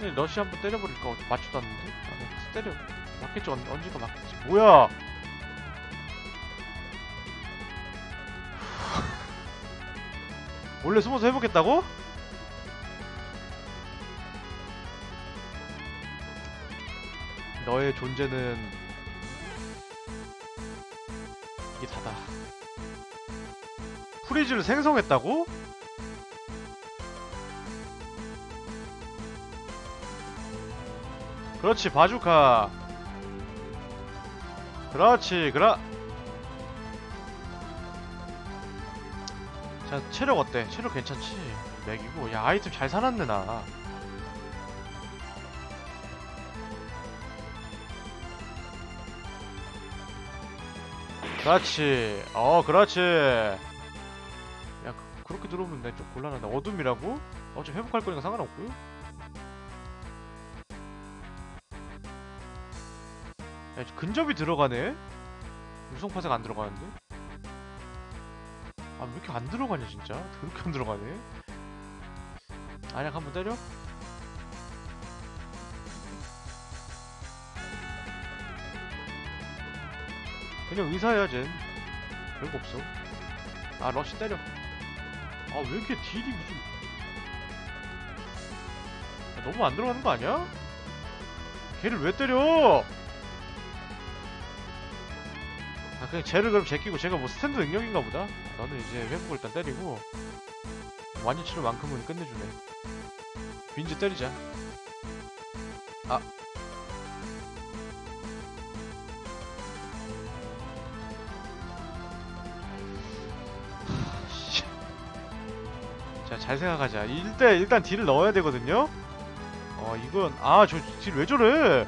네, 러시 한번 때려버릴까? 어디 맞지도 않는데? 아, 계속 때려. 맞겠지, 언, 언젠가 맞겠지. 뭐야! 원래 숨어서 해보겠다고? 너의 존재는 이게 다다. 프리즈를 생성했다고? 그렇지 바주카. 그렇지 그라. 자 체력 어때? 체력 괜찮지? 맥이고. 야 아이템 잘 사놨네 나. 그렇지. 어 그렇지. 야 그, 그렇게 들어오면 내좀 곤란하다. 어둠이라고? 어차피 회복할 거니까 상관없고요 야, 근접이 들어가네? 유성파색 안 들어가는데? 아, 왜 이렇게 안 들어가냐, 진짜? 그렇게 안 들어가네? 아약 한번 때려? 그냥 의사야, 쟨. 별거 없어. 아, 러시 때려. 아, 왜 이렇게 딜이 무슨. 야, 너무 안 들어가는 거 아니야? 걔를 왜 때려? 그냥 쟤를 그럼 제끼고 제가 뭐 스탠드 능력인가 보다 나는 이제 회복을 일단 때리고 완전 치료만큼은 끝내주네 빈즈 때리자 아 씨. 자, 잘 생각하자. 일단, 일단 딜을 넣어야 되거든요? 어, 이건, 아, 저 딜 왜 저래?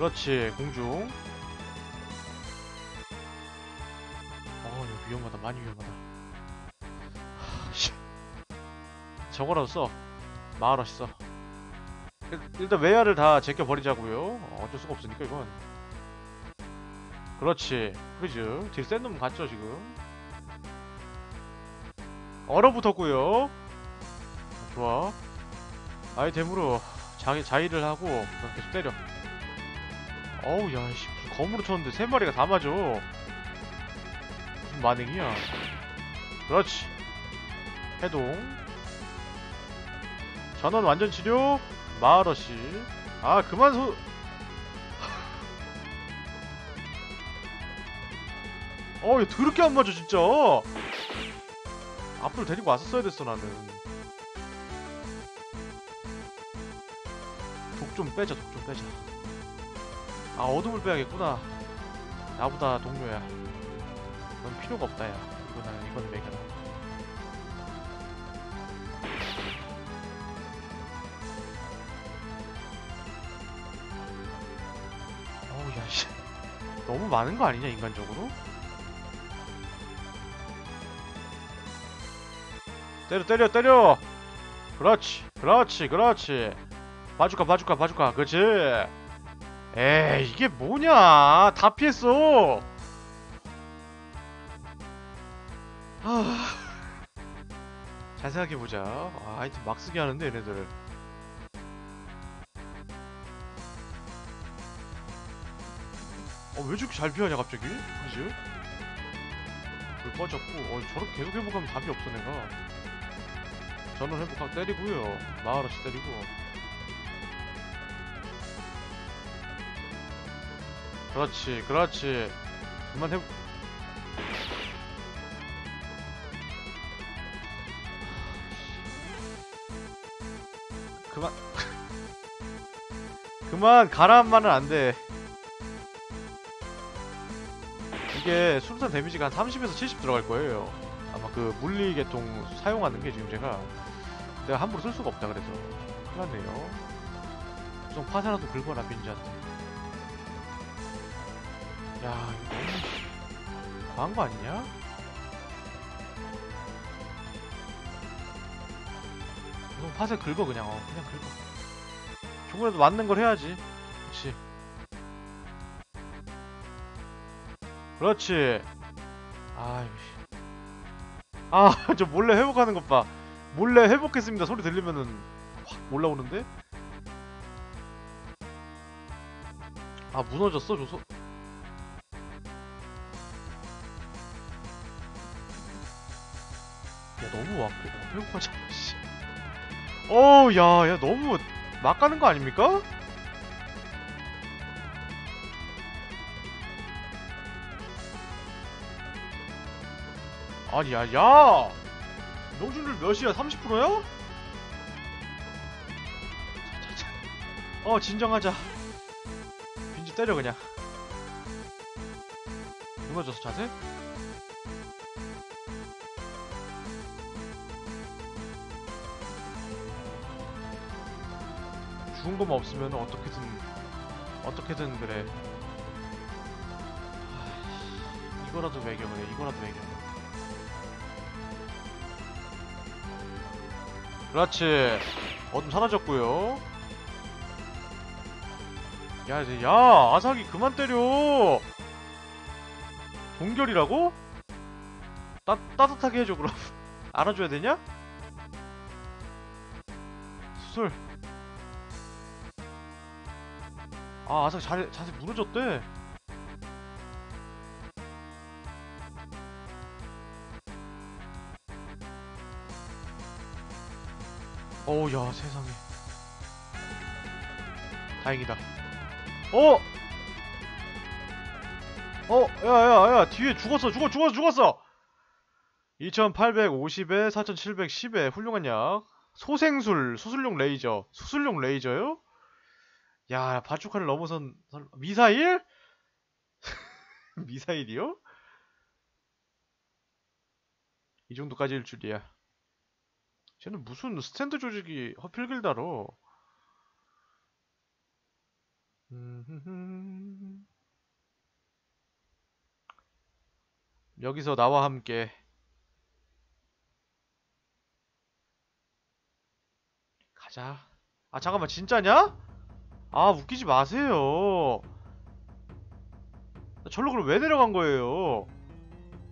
그렇지 공중. 어 이거 위험하다 많이 위험하다. 하, 씨. 저거라도 써. 마을어시 써. 일- 일단 외야를 다 제껴버리자고요. 어, 어쩔 수가 없으니까 이건. 그렇지. 그죠? 딜센 놈 같죠 지금? 얼어붙었고요. 좋아. 아이템으로 자기 자의를 하고 계속 때려 어우 야씨 검으로 쳤는데 세 마리가 다 맞아. 무슨 만행이야. 그렇지. 해동. 전원 완전 치료. 마을어시. 아 그만 소. 어얘 더럽게 안 맞아 진짜. 앞으로 데리고 왔었어야 됐어 나는. 독 좀 빼자 독 좀 빼자 아 어둠을 빼야겠구나. 나보다 동료야. 넌 필요가 없다 야. 이거는 이건 매겨라. 어우 야씨. 너무 많은 거 아니냐 인간적으로? 때려 때려 때려! 그렇지 그렇지 그렇지. 바주카 바주카 바주카 그치 에이 이게 뭐냐? 다 피했어. 아... 잘 생각해보자. 아, 하여튼 막 쓰게 하는데 얘네들 어, 왜 저렇게 잘 피하냐 갑자기? 그지? 불 꺼졌고. 어, 저렇게 계속 회복하면 답이 없어 내가. 저는 회복하고 때리고요. 마을어치 때리고 그렇지 그렇지. 그만 회복 그만. 그만 가라앉으면 안돼. 이게 수류탄 데미지가 한 30에서 70 들어갈 거예요. 아마 그 물리계통 사용하는 게 지금 제가 내가 함부로 쓸 수가 없다 그래서. 큰일 났네요. 우선 파사라도 긁어라 빈지한테 야 이거 너무 과한 거 아니냐? 우선 파세 긁어 그냥. 어 그냥 긁어. 조금이라도 맞는 걸 해야지. 그렇지. 그렇지. 아이 아저 몰래 회복하는 것봐. 몰래 회복했습니다. 소리 들리면은 확 올라오는데? 아 무너졌어 저 소... 야 너무 왔고 회복하자 씨 어우 야야 너무 막 가는 거 아닙니까? 아니 야, 야! 명중률 몇이야? 30%야? 어, 진정하자. 빈지 때려 그냥. 무너졌어 자세? 죽은 없으면 어떻게든 어떻게든 그래. 이거라도 매겨 그래. 이거라도 매겨. 그렇지 어둠 사라졌고요 야 이제 야 아삭이 그만 때려 동결이라고? 따, 따뜻하게 해줘 그럼 알아줘야 되냐? 수술 아 아삭 자, 자세 무너졌대 어우 야 세상에 다행이다 어! 어! 야야야 뒤에 죽었어 죽어 죽었어 죽었어 2850에 4710에 훌륭한 약 소생술 수술용 레이저 수술용 레이저요? 야 바주카를 넘어선 설- 미사일? 미사일이요? 이 정도까지일 줄이야 쟤는 무슨 스탠드 조직이 허필길다로. 여기서 나와 함께 가자 아 잠깐만 진짜냐? 아 웃기지 마세요 절로 그럼 왜 내려간 거예요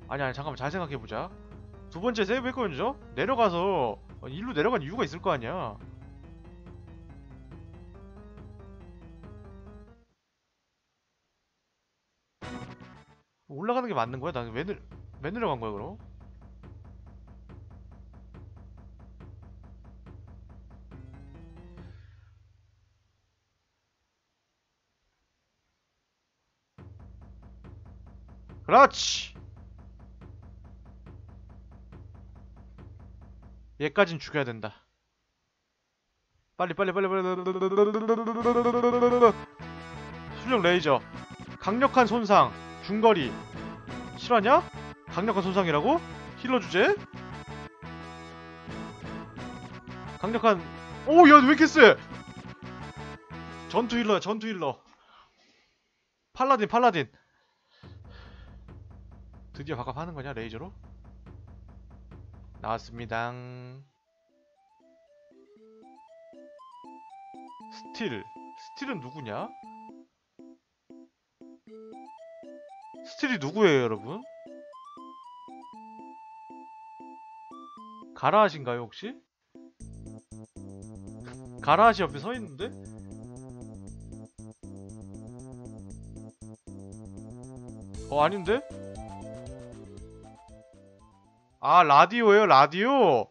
아니 아니 잠깐만 잘 생각해보자 두 번째 세이브 했거든요? 내려가서 어, 일로 내려간 이유가 있을 거 아니야 올라가는 게 맞는 거야? 나는 왜, 내려간 거야 그럼? 그렇지 얘까진 죽여야 된다 빨리 빨리 빨리 빨리 수령 레이저 강력한 손상 중거리 실화냐? 강력한 손상이라고? 힐러 주제? 강력한 오야 왜 이렇게 세 전투 healer야 전투 healer paladin paladin 드디어 바깥하는 거냐 레이저로? 나왔습니다. 스틸. 스틸은 누구냐? 스틸이 누구예요, 여러분? 가라하신가요, 혹시? 가라하시 옆에 서 있는데? 어, 아닌데? 아, 라디오예요, 라디오?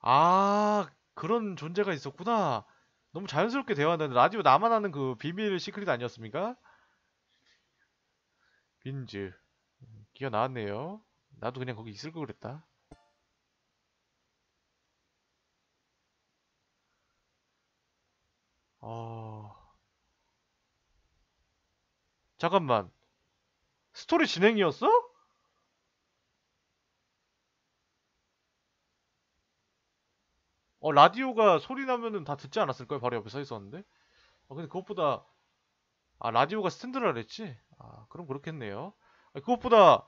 아, 그런 존재가 있었구나. 너무 자연스럽게 대화하는데 라디오 나만 아는 그 비밀 시크릿 아니었습니까? 빈즈. 기가 나왔네요. 나도 그냥 거기 있을 걸 그랬다. 어... 잠깐만. 스토리 진행이었어? 어, 라디오가 소리 나면은 다 듣지 않았을까요? 바로 옆에 서 있었는데. 아, 근데 그것보다, 아, 라디오가 스탠드라 그랬지? 아, 그럼 그렇겠네요. 아, 그것보다,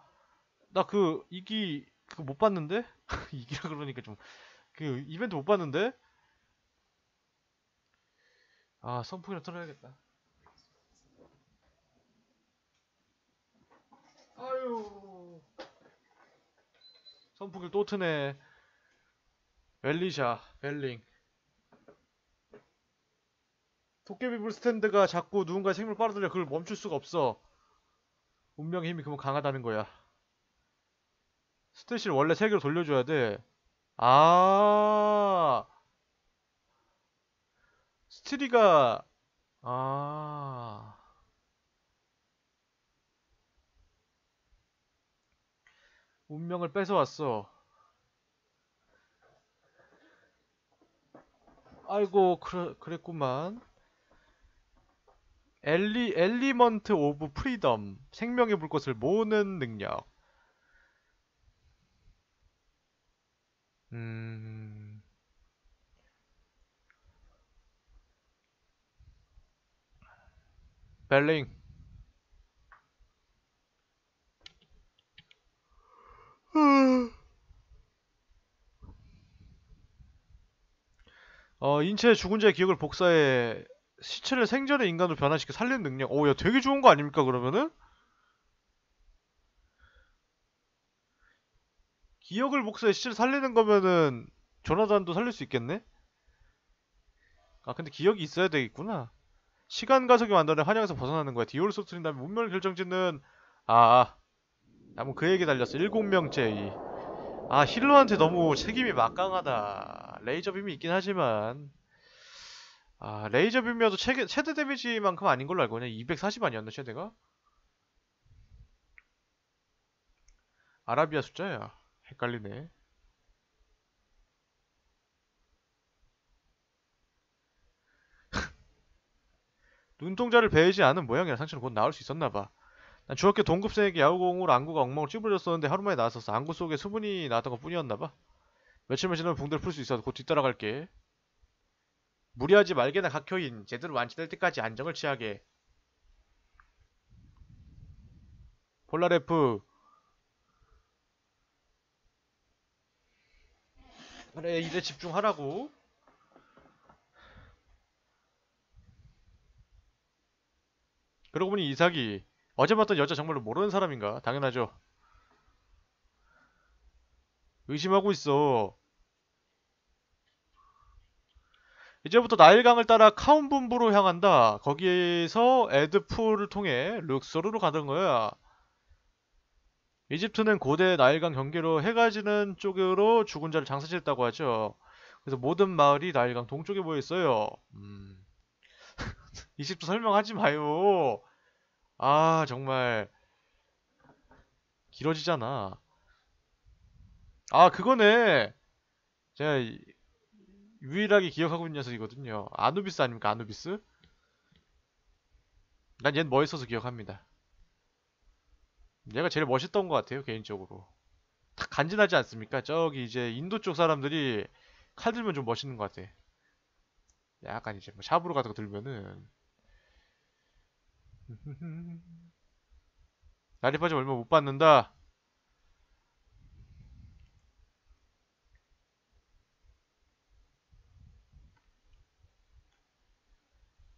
나 그, 이기, 그거 못 봤는데? 이기라 그러니까 좀, 그, 이벤트 못 봤는데? 아, 선풍이나 틀어야겠다. 아유. 선풍기를 또 트네. 벨리샤, 벨링. 도깨비불 스탠드가 자꾸 누군가 생물 빨아들여 그걸 멈출 수가 없어. 운명의 힘이 그만 강하다는 거야. stat을 원래 3개로 돌려줘야 돼. 아. 스트리가 아. 운명을 뺏어왔어. 아이고, 그래, 그랬구만. 엘리, element of freedom. 생명의 불꽃을 모으는 능력. 음. 벨링. 어, 인체의 죽은 자의 기억을 복사해 시체를 생전의 인간으로 변화시켜 살리는 능력. 오, 야, 되게 좋은 거 아닙니까, 그러면은? 기억을 복사해 시체를 살리는 거면은 조나단도 살릴 수 있겠네? 아, 근데 기억이 있어야 되겠구나. 시간 가속이 만드는 환영에서 벗어나는 거야. 디오를 쓰러트린 다음에 운명을 결정짓는 아, 나무 그에게 달렸어. 일곱 명째. 아, healer한테 너무 책임이 막강하다. 레이저 빔이 있긴 하지만 아, 레이저 빔이어도 최대, 최대 데미지만큼 아닌 걸로 알고 있네. 240 아니었나, 최대가? 아라비아 숫자야. 헷갈리네. 눈동자를 베이지 않은 모양이라 상처는 곧 나올 수 있었나봐. 난 중학교 동급생에게 야구공으로 안구가 엉망으로 찌부러졌었는데 하루 만에 나왔었어. 안구 속에 수분이 나왔던 것 뿐이었나봐. 며칠만 지나면 붕대를 풀 수 있어. 곧 뒤따라갈게. 무리하지 말게나 각효인. 제대로 완치될 때까지 안정을 취하게. 폴라레프. 그래, 일에 집중하라고. 그러고 보니 이삭이 어제 봤던 여자 정말로 모르는 사람인가? 당연하죠. 의심하고 있어. 이제부터 나일강을 따라 카운분부로 향한다. 거기에서 에드풀을 통해 룩소르로 가는 거야. 이집트는 고대 나일강 경계로 해가 지는 쪽으로 죽은 자를 장사지었다고 하죠. 그래서 모든 마을이 나일강 동쪽에 모여 있어요. 음. 이집트 설명하지 마요. 아, 정말 길어지잖아. 아, 그거네. 제가 이- 유일하게 기억하고 있는 녀석이거든요. 아누비스 아닙니까? 아누비스? 난 얜 멋있어서 기억합니다. 얘가 제일 멋있던 것 같아요, 개인적으로. 다 간지나지 않습니까? 저기 이제 인도 쪽 사람들이 칼 들면 좀 멋있는 것 같아. 약간 이제 뭐 샵으로 거 들면은 날이 빠지면 얼마 못 받는다.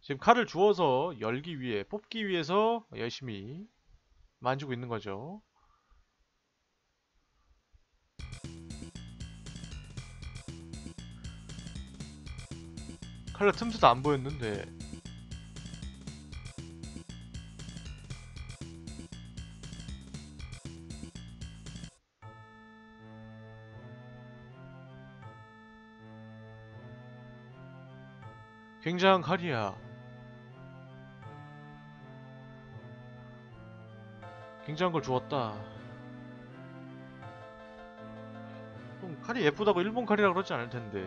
지금 칼을 주워서 열기 위해 뽑기 위해서 열심히 만지고 있는 거죠. 칼날 틈새도 안 보였는데 굉장한 칼이야. 굉장한 걸 주었다. 그럼 칼이 예쁘다고 일본 칼이라 그러지 않을 텐데.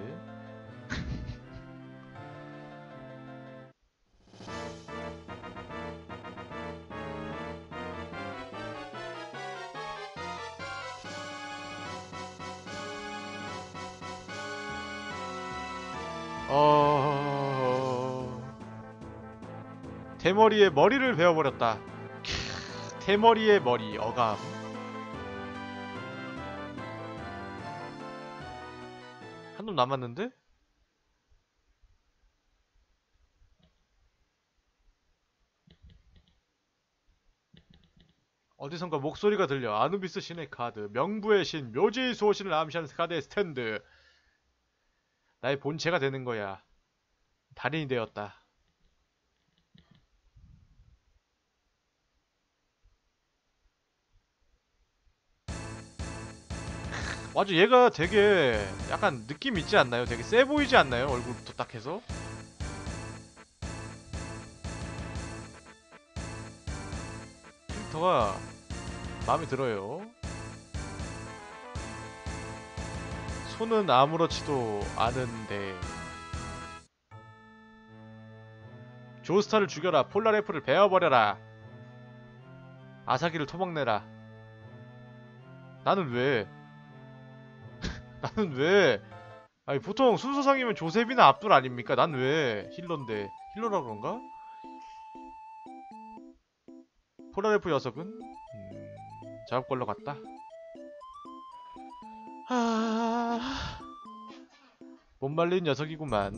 어... 대머리에 머리를 베어버렸다. 캬, 대머리의 머리 어감. 한 놈 남았는데? 어디선가 목소리가 들려 아누비스 신의 카드 명부의 신 묘지의 수호신을 암시하는 카드의 스탠드 나의 본체가 되는 거야 달인이 되었다 맞아 얘가 되게 약간 느낌 있지 않나요? 되게 세 보이지 않나요? 얼굴부터 딱 해서? 캐릭터가 마음에 들어요. 손은 아무렇지도 않은데. 조스타를 죽여라. 폴라레프를 베어버려라. 아사기를 토막내라. 나는 왜 나는 왜? 아니 보통 순서상이면 조셉이나 압둘 아닙니까? 난 왜? 힐러인데. 힐러라 그런가? 폴라레프 녀석은? 음, 작업 걸러 갔다. 아... 못 말린 녀석이구만.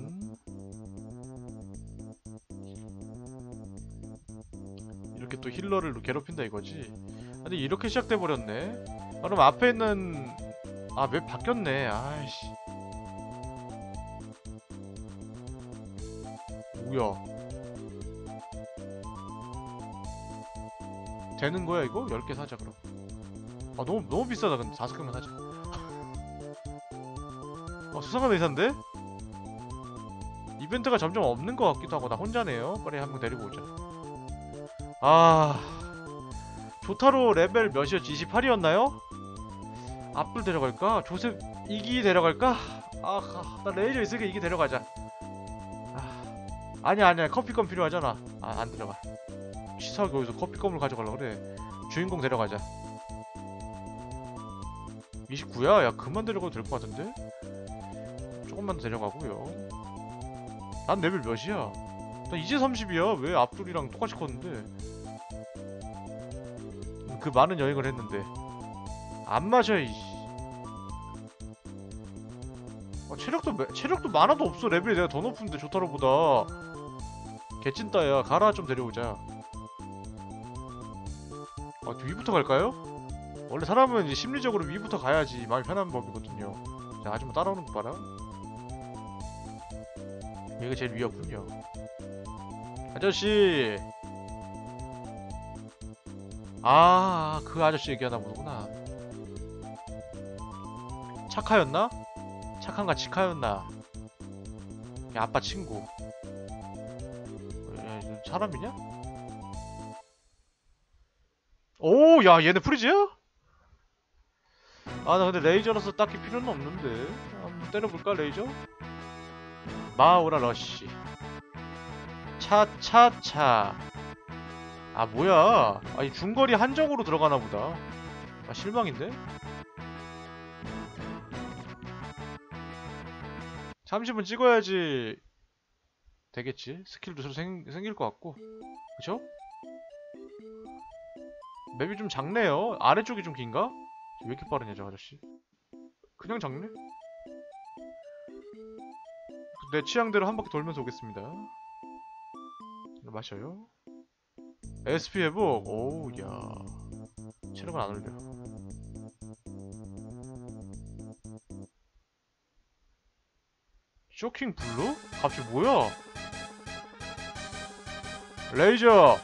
이렇게 또 힐러를 괴롭힌다 이거지? 아니 이렇게 시작돼 버렸네. 아, 그럼 앞에 있는 아맵 바뀌었네 아이씨 뭐야 되는 거야 이거? 10개 사자 그럼 아 너무 너무 비싸다 근데 5개만 사자 아 수상한 의사인데? 이벤트가 점점 없는 것 같기도 하고 나 혼자네요 빨리 한 명 데리고 오자 아 조타로 레벨 몇이었지? 28이었나요? 압둘 데려갈까? 조셉 이기 데려갈까? 아, 나 레이저 있으니까 이기 데려가자. 아, 아니야 아니야 커피껌 필요하잖아. 아 안 들어가. 치사하게 여기서 커피껌을 가져가려 그래. 주인공 데려가자. 29야? 야 그만 데려가도 될 것 같은데? 조금만 더 데려가고요. 난 레벨 몇이야? 나 이제 30이야. 왜 앞둘이랑 똑같이 컸는데? 그 많은 여행을 했는데 안 마셔 이. 체력도 매- 체력도 많아도 없어. 레벨이 내가 더 높은데 조타로보다. 개찐따야. 가라 좀 데려오자. 아 위부터 갈까요? 원래 사람은 이제 심리적으로 위부터 가야지 마음이 편한 법이거든요. 자 아줌마 따라오는 거 봐라. 얘가 제일 위였군요. 아저씨! 아, 그 아저씨 얘기하나 보구나. 착하였나? 착한가 치카였나? 야, 아빠 친구. 야, 이거 사람이냐? 오, 야, 얘네 프리즈야? 아, 나 근데 레이저라서 딱히 필요는 없는데. 한번 때려볼까, 레이저? 마오라 러쉬. 차차차. 아 뭐야 아니 중거리 한정으로 들어가나 보다 아 실망인데? 잠시만 찍어야지 되겠지 스킬도 새로 생, 생길 것 같고 그쵸? 맵이 좀 작네요 아래쪽이 좀 긴가? 왜 이렇게 빠르냐 저 아저씨 그냥 작네? 내 취향대로 한 바퀴 돌면서 오겠습니다 마셔요. SP 회복. 오우 야. 체력은 안 올려. shocking blue? 갑자기 뭐야? 레이저!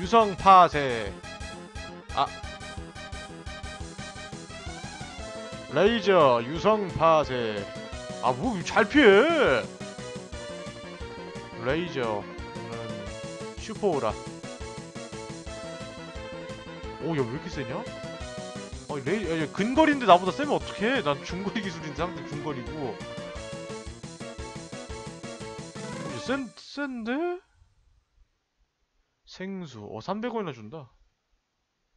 유성 파쇄 아. 레이저 유성 파쇄 아뭐 잘 피해. 레이저는 슈퍼오라. 오야 왜 이렇게 세냐? 어 레이 야, 야, 근거리인데 나보다 세면 어떡해? 난 중거리 기술인데 상대 중거리고 센, 센데? 생수. 어 300원이나 준다.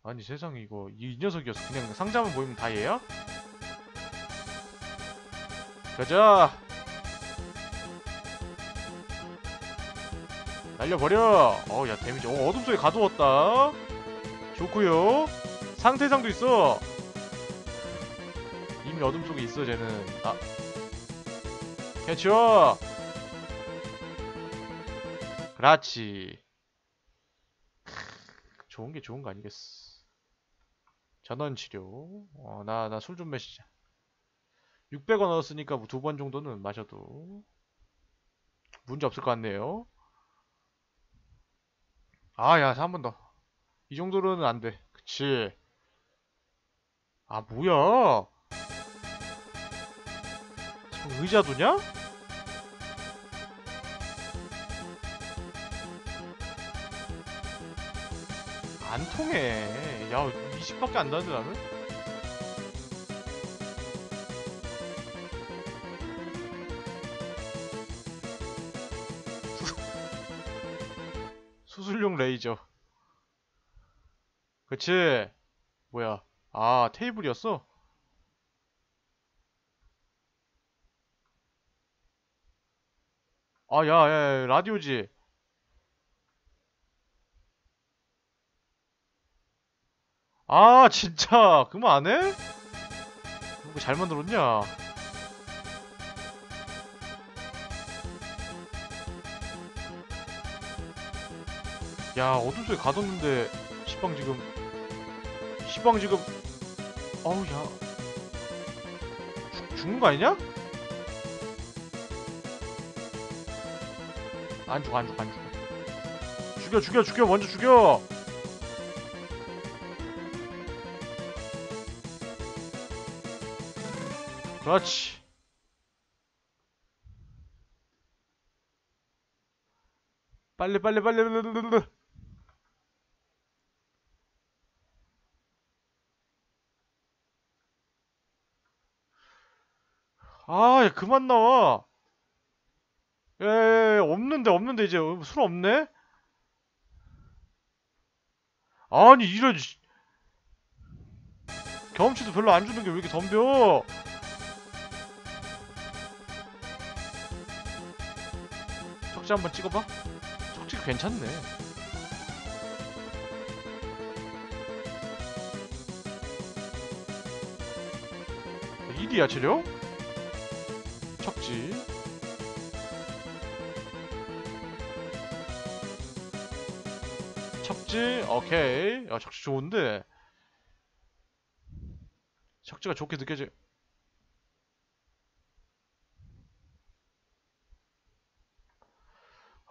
아니 세상에 이거. 이 녀석이었어 그냥 상자만 보이면 다 얘야? 가자! 날려버려! 어야 데미지. 어 어둠 속에 가두었다. 좋구요. 상태상도 있어. 이미 어둠 속에 있어 쟤는. 아. 캐치워 그렇지. 크, 좋은 게 좋은 거 아니겠어. 전원 치료. 어 나 나 술 좀 마시자. 600원 얻었으니까 뭐 두 번 정도는 마셔도 문제 없을 것 같네요. 아 야 한 번 더. 이 정도로는 안 돼. 그치? 아 뭐야? 저 의자도냐? 안 통해. 야 20밖에 안 나는데 나는? 수술용 레이저. 그치? 뭐야? 아 테이블이었어? 아 야 야, 야, 라디오지 아 진짜 그만 안 해? 이거 잘 만들었냐? 야 어둠 속에 가뒀는데 시방 지금 시방 지금 어우 야 죽, 죽는 거 아니냐? 안 죽어 안 죽어 안 죽어 죽여 죽여 죽여 먼저 죽여 그렇지 빨리 빨리 빨리 빨리 아, 야, 그만 나와. 에, 없는데, 없는데, 이제 술 없네? 아니, 이런, 씨. 경험치도 별로 안 주는 게 왜 이렇게 덤벼? 척지 한번 찍어봐. 척지가 괜찮네. 일이야 체력? 척지. 척지, 오케이. 야, 척지 좋은데. 척지가 좋게 느껴져.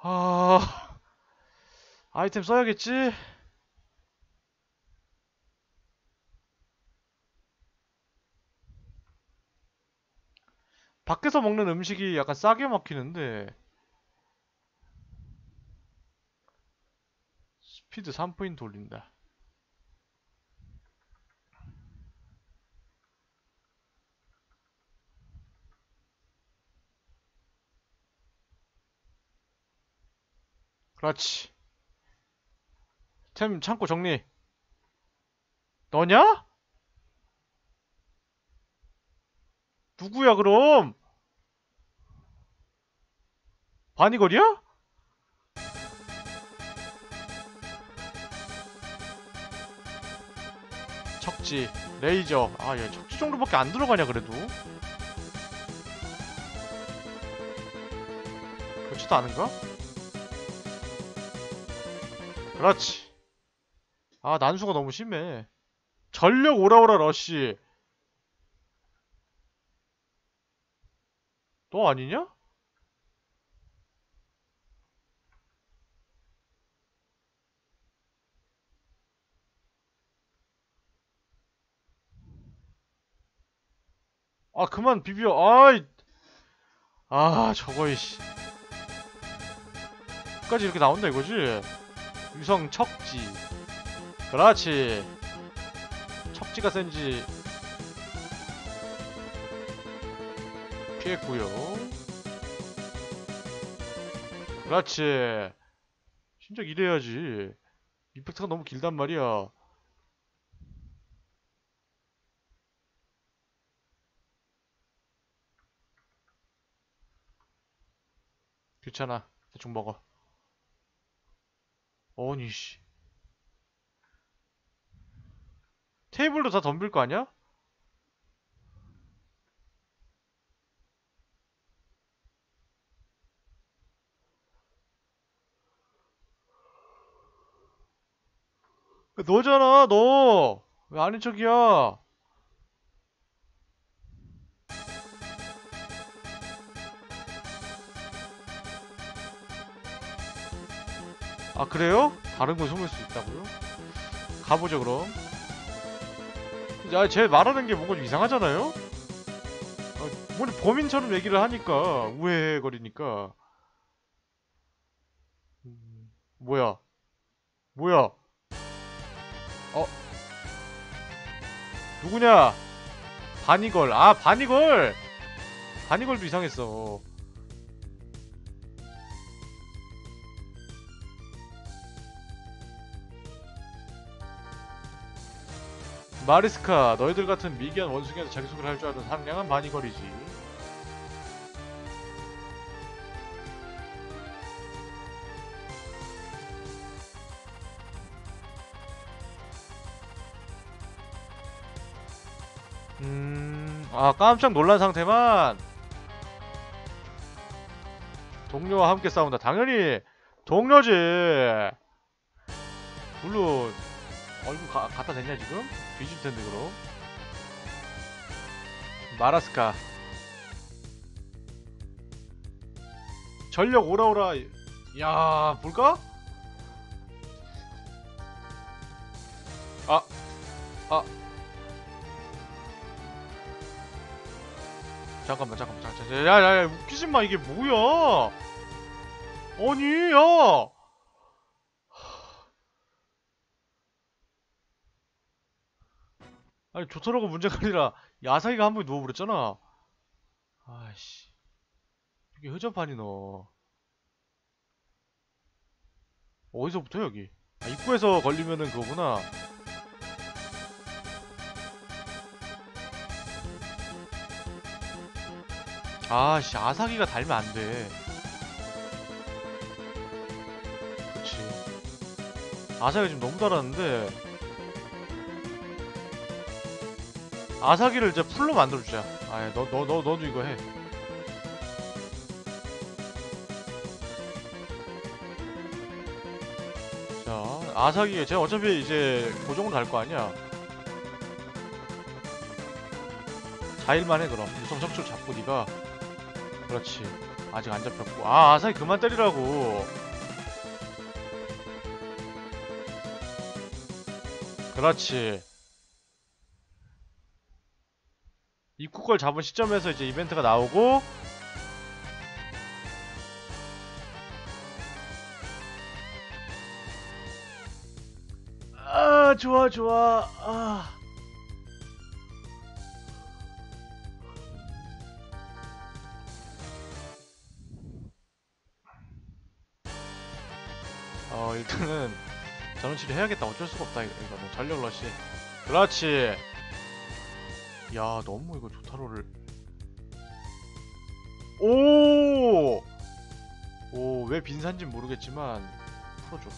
아, 아이템 써야겠지? 밖에서 먹는 음식이 약간 싸게 먹히는데 스피드 3포인트 올린다 그렇지 템 창고 정리 너냐? 누구야 그럼? 바니걸이야? 척지, 레이저. 아, 야, 척지 정도밖에 안 들어가냐 그래도? 그렇지도 않은가? 그렇지. 아, 난수가 너무 심해. 전력 오라오라 러쉬. 너 아니냐? 아, 그만 비벼. 아이. 아, 저거, 이씨. 끝까지 이렇게 나온다 이거지? 유성 척지. 그렇지. 척지가 센지 피했고요. 그렇지. 진짜 이래야지. 임팩트가 너무 길단 말이야. 귀찮아. 대충 먹어. 어니 씨. 테이블로 다 덤빌 거 아니야? 너잖아, 너. 왜 아닌 척이야? 아, 그래요? 다른 걸 숨을 수 있다고요? 가보죠, 그럼. 야, 쟤 말하는 게 뭔가 좀 이상하잖아요? 아, 뭐 범인처럼 얘기를 하니까, 우회거리니까. 음, 뭐야? 뭐야? 어? 누구냐? 바니걸. 아, 바니걸! 바니걸도 이상했어. 마리스카, 너희들 같은 미개한 원숭이한테 자기소개를 할 줄 아는 상냥한 바니걸이지. 음, 아, 깜짝 놀란 상태만. 동료와 함께 싸운다. 당연히, 동료지. 물론, 얼굴 가, 갖다 댔냐, 지금? 뒤질 텐데, 그럼. 마라스카. 전력 오라오라. 야, 볼까? 아, 아. 잠깐만, 잠깐만, 잠깐만. 야, 야, 야, 웃기지 마. 이게 뭐야? 아니, 야! 아니, 조타로가 문제가 아니라, 야사이가 한 번에 누워버렸잖아. 아이씨. 이게 허접하니, 너. 어디서부터 여기? 아, 입구에서 걸리면은 그거구나. 아씨 아사기가 달면 안 돼. 그치. 아사기가 지금 너무 달았는데 아사기를 이제 풀로 만들어주자. 아너 너 너 너도 이거 해. 자 아사기가 제가 어차피 이제 고정으로 갈 거 아니야. 자일만 해 그럼 유성 척추 잡고 네가 그렇지 아직 안 잡혔고 아 아사히 그만 때리라고 그렇지 입구걸 잡은 시점에서 이제 이벤트가 나오고 아 좋아 좋아. 아. 어 일단은 전원치료 해야겠다. 어쩔 수가 없다 이거, 이거는 전력 러시. 그렇지 야 너무 이거 조타로를. 오! 오, 왜 빈산진 모르겠지만 풀어줘.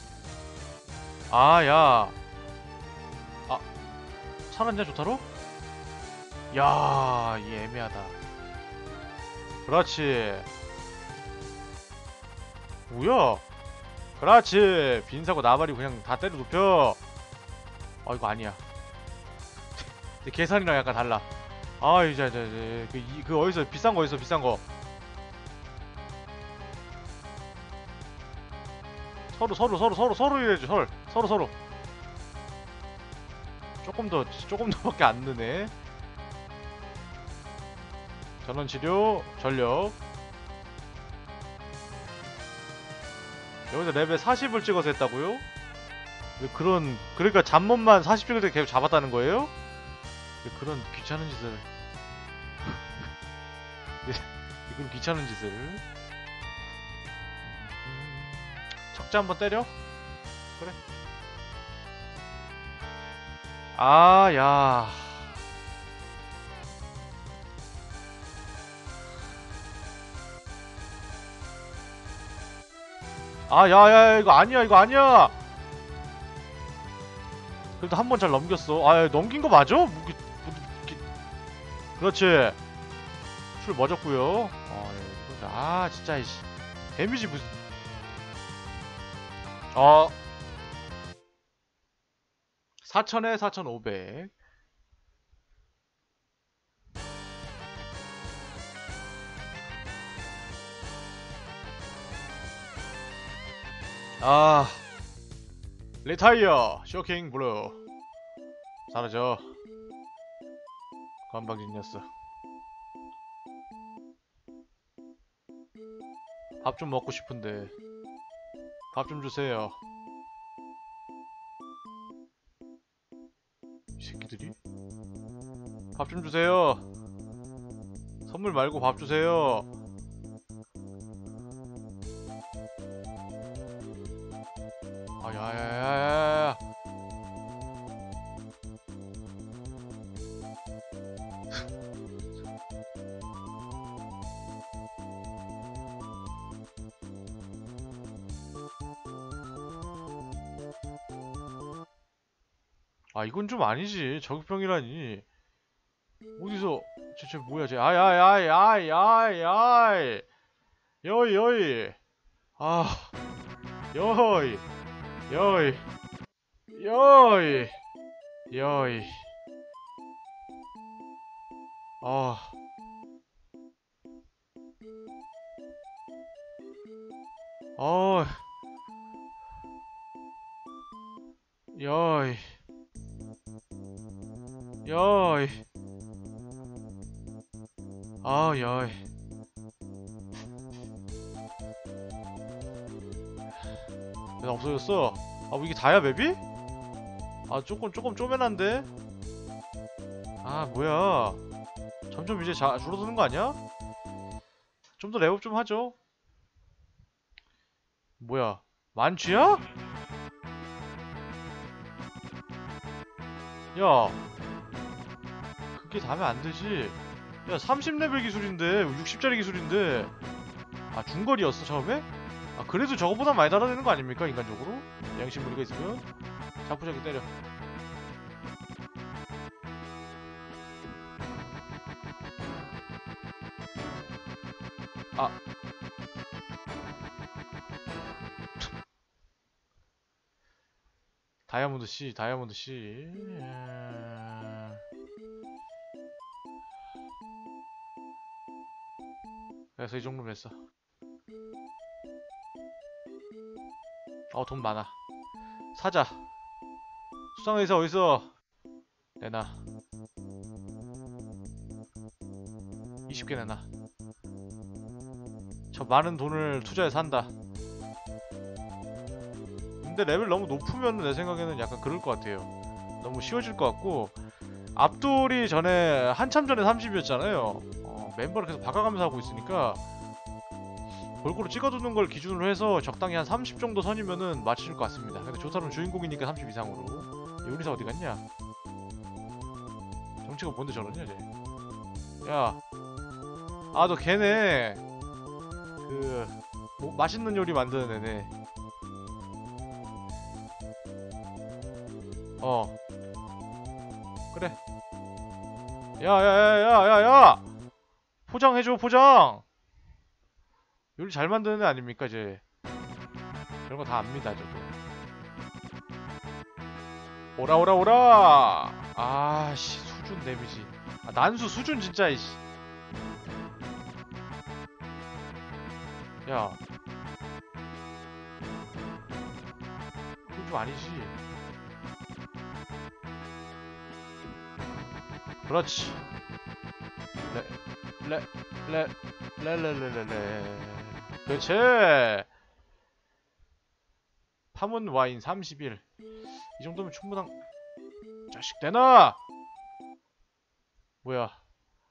아, 야. 아, 살았냐 조타로? 야, 이 애매하다. 그렇지. 뭐야? 그렇지. 빈사고 나발이 그냥 다 때려 눕혀. 아 이거 아니야 계산이랑 약간 달라. 아 이제 이제 이제 그, 이- 그 어디서 비싼 거 있어 비싼 거? 서로 서로 서로 서로 서로 이래야지 서로 서로 서로. 조금 더 조금 더밖에 안 느네. 전원 치료 전력. 여기서 레벨 40을 찍어서 했다고요? 왜 그런 그러니까 잡몸만 40 찍을 때 계속 잡았다는 거예요? 왜 그런 귀찮은 짓을 왜 그런 귀찮은 짓을 척자 한번 때려? 그래 아야 아, 야, 야, 이거 아니야, 이거 아니야! 그래도 한 번 잘 넘겼어. 아, 야, 넘긴 거 맞아? 뭐, 이게- 그렇지. 아, 예, 이거- 아, 진짜, 이씨. 데미지 무슨. 어. 4천에 4,500. 아 리타이어 쇼킹 블루 사라져 건방진 녀석 밥 좀 먹고 싶은데. 밥 좀 주세요. 이 새끼들이? 밥 좀 주세요. 선물 말고 밥 주세요. 아, 아야야야야 아 이건 좀 아니지. 저격병이라니. 어디서 쟤쟤 뭐야 쟤? 아야야야야야야 여이 여이. 아 여이 여이. 여이 여이. 아. 어, 여이, 여이, 아, 여이. 왜 없어졌어? 아, 뭐 이게 다야, 맵이? 아, 조금, 조금 쪼맨한데? 아, 뭐야. 점점 이제 자, 줄어드는 거 아니야? 좀 더 레벨업 좀 하죠. 뭐야 만취야? 야 그게 다면 안 되지 야 30레벨 기술인데 60짜리 기술인데 아 중거리였어 처음에? 아 그래도 저거보다 많이 달아내는 거 아닙니까 인간적으로? 양심 무리가 있으면 자꾸자꾸 때려 아 다이아몬드 C, 다이아몬드 C. 그래서 이 정도면 했어. 어, 돈 많아. 사자. 수상의사 어딨어? 내놔. 20개 내놔. 저 많은 돈을 투자해 산다. 근데 레벨 너무 높으면 내 생각에는 약간 그럴 것 같아요. 너무 쉬워질 것 같고 앞돌이 전에 한참 전에 30이었잖아요. 어, 멤버를 계속 바꿔가면서 하고 있으니까 골고루 찍어두는 걸 기준으로 해서 적당히 한 30 정도 선이면은 맞춰질 것 같습니다. 근데 조사는 주인공이니까 30 이상으로. 요리사 어디 갔냐? 정치가 뭔데 저러냐 쟤? 야, 아 너 걔네 그 뭐, 맛있는 요리 만드는 애네. 어. 그래. 야 야 야 야 야 야! 포장해줘 포장! 요리 잘 만드는 애 아닙니까 이제. 그런 거 다 압니다 저도. 오라 오라 오라! 아씨 수준 데미지. 아 난수 수준 진짜 이씨. 야. 이건 좀 아니지. 그렇지 레, 레, 레레레레레. 그렇지! 파문 와인 31. 이 정도면 충분한, 자식 되나! 뭐야.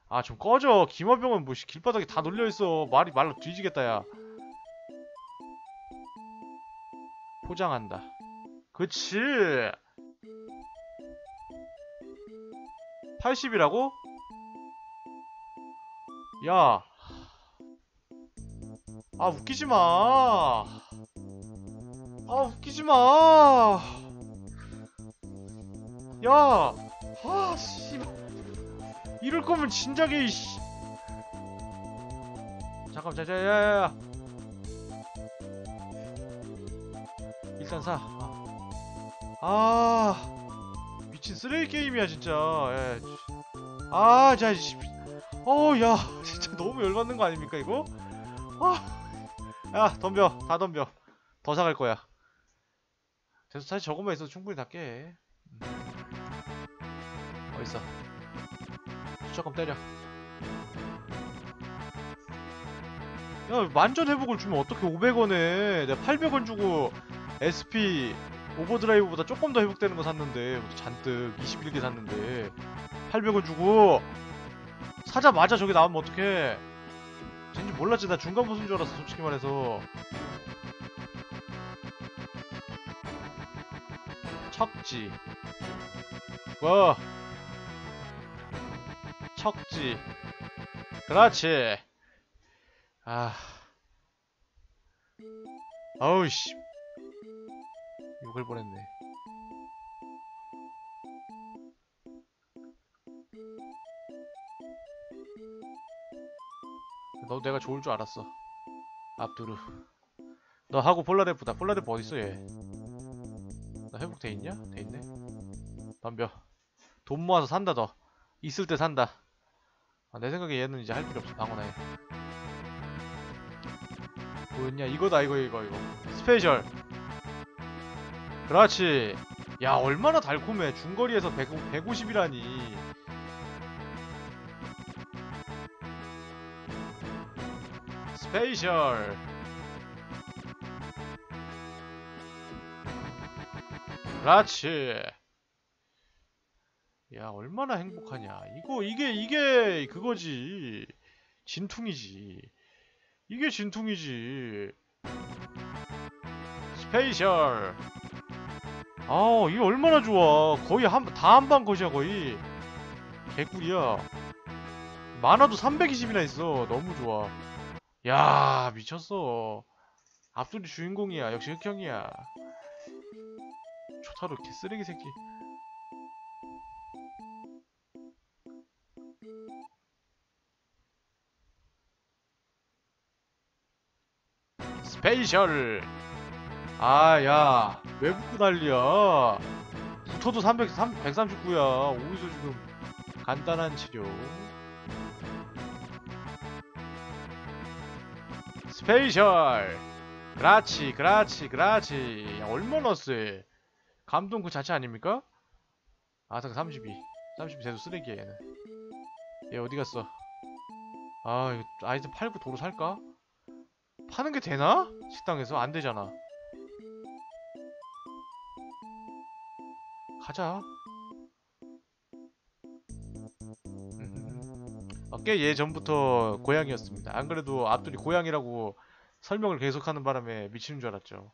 아, 좀 꺼져. 김어병은 뭐, 길바닥에 다 놀려있어. 말이 말로 뒤지겠다, 야. 포장한다. 그치! 80이라고? 야. 아, 웃기지 마. 아, 웃기지 마. 야. 아, 씨. 이럴 거면 진작에, 이씨. 잠깐, 자, 자, 야, 야, 야. 일단 사. 아. 아. 미친 쓰레기 게임이야, 진짜. 예. 아, 자, 씨. 어우 야 진짜 너무 열받는 거 아닙니까 이거? 아, 야 덤벼 다 덤벼 더 사갈 거야 그래서 사실 저것만 있어도 충분히 다 깨. 음. 어딨어 수작금 때려 야 만전 회복을 주면 어떻게 500원에 내가 800원 주고 SP 오버드라이브보다 조금 더 회복되는 거 샀는데 잔뜩 21개 샀는데 800원 주고 사자마자 저게 나오면 어떡해? 쟤인지 몰랐지. 나 중간 보스인 줄 알았어 솔직히 말해서. 척지. 와. 척지. 그렇지. 아. 아우 씨. 욕을 보냈네 너 내가 좋을 줄 알았어. 압두르. 너 하고 폴라레프다 폴라레프 어딨어 얘 나 회복돼 있냐? 돼 있네. 덤벼. 돈 모아서 산다 너. 있을 때 산다. 아, 내 생각에 얘는 이제 할 필요 없어 방어나해 뭐였냐? 이거다 이거 이거 이거. special. 그렇지. 야 얼마나 달콤해. 중거리에서 100, 150이라니 special. 그렇지. 야 얼마나 행복하냐. 이거 이게 이게 그거지. 진퉁이지. 이게 진퉁이지. special. 아 이게 얼마나 좋아. 거의 한 다 한방 것이야 거의. 개꿀이야. mana도 320이나 있어. 너무 좋아 야 미쳤어. 압둘이 주인공이야. 역시 흑형이야. 죠타로 개쓰레기 새끼. special. 아야 왜 붙고 난리야? 붙어도 300, 3, 139야. 어디서 지금 간단한 치료 special. 그렇지 그렇지 그렇지. 야, 얼마나 쎄 감동 그 자체 아닙니까? 아상 32 32 쟤도 쓰레기야 얘는. 얘 어디 갔어? 아 이거 아이템 팔고 도로 살까? 파는 게 되나? 식당에서? 안 되잖아. 가자 꽤 예전부터 고양이였습니다. 안 그래도 앞둘이 고양이라고 설명을 계속하는 바람에 미치는 줄 알았죠.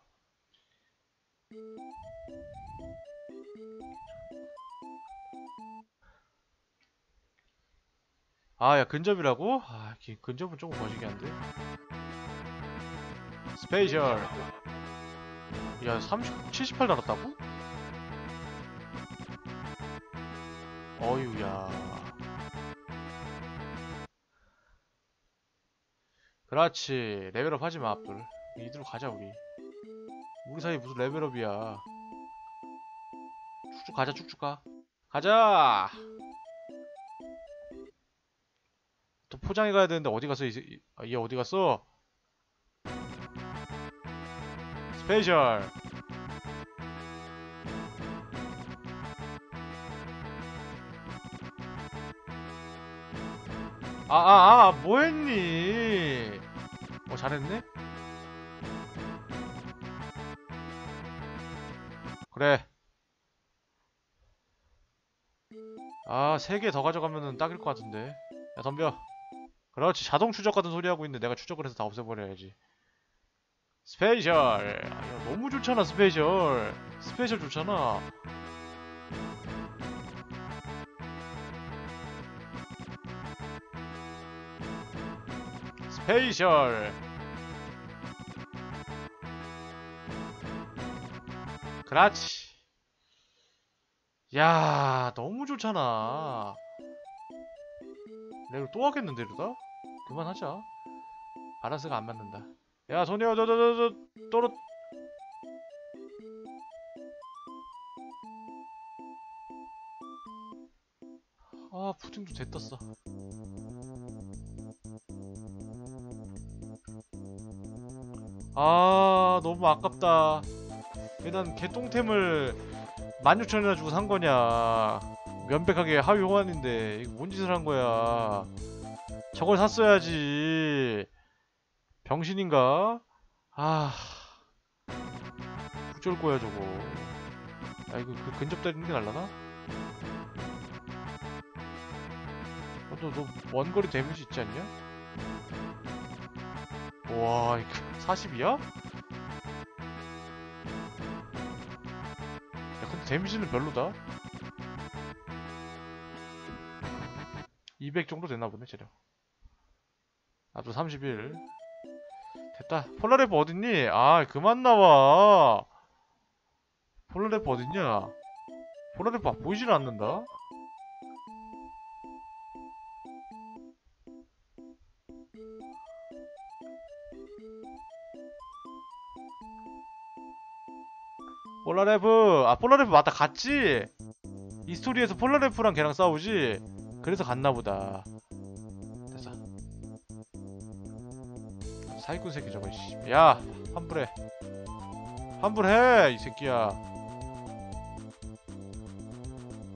아, 야, 근접이라고? 아, 기- 근접은 조금 거시기 한데? special. 야, 30, 78 달았다고? 어유야. 그렇지. level up 하지마, 압둘. 이대로 가자, 우리. 우리 사이 무슨 level up이야 쭉쭉 가자 쭉쭉 가 가자 또 포장해 가야 되는데 어디 갔어 이, 새- 이- 아, 얘 어디 갔어 special 아아 아 뭐했니? 어 잘했네? 그래. 아 세 개 더 가져가면은 딱일 것 같은데. 야 덤벼. 그렇지 자동 추적 같은 소리 하고 있는데 내가 추적을 해서 다 없애버려야지. special. 아, 야, 너무 좋잖아 special. special 좋잖아 special. 그렇지. 야 너무 좋잖아. 내가 또 하겠는데 이러다? 그만하자. 바란스가 안 맞는다. 야 소녀 너너너너 떨어. 아 푸딩도 됐떴어 아 너무 아깝다 일단 개똥템을 16,000원이나 주고 산 거냐 면백하게 하위 호환인데 이거 뭔 짓을 한 거야 저걸 샀어야지 병신인가? 아 어쩔 거야 저거 아 이거 그 근접 때리는 게 날라나? 어, 너, 너 원거리 데미지 있지 않냐? 와 이거 40이야? 야 근데 데미지는 별로다. 200 정도 됐나 보네 재력 나도 31 됐다. 폴라레프 어딨니? 아 그만 나와. 폴라레프 어딨냐? 폴라레프 보이질 않는다 폴라레프 아 맞다 갔지? 이 스토리에서 폴라레프랑 걔랑 싸우지? 그래서 갔나보다. 됐어. 사기꾼 새끼 저거 씨. 야 환불해. 환불해 이 새끼야.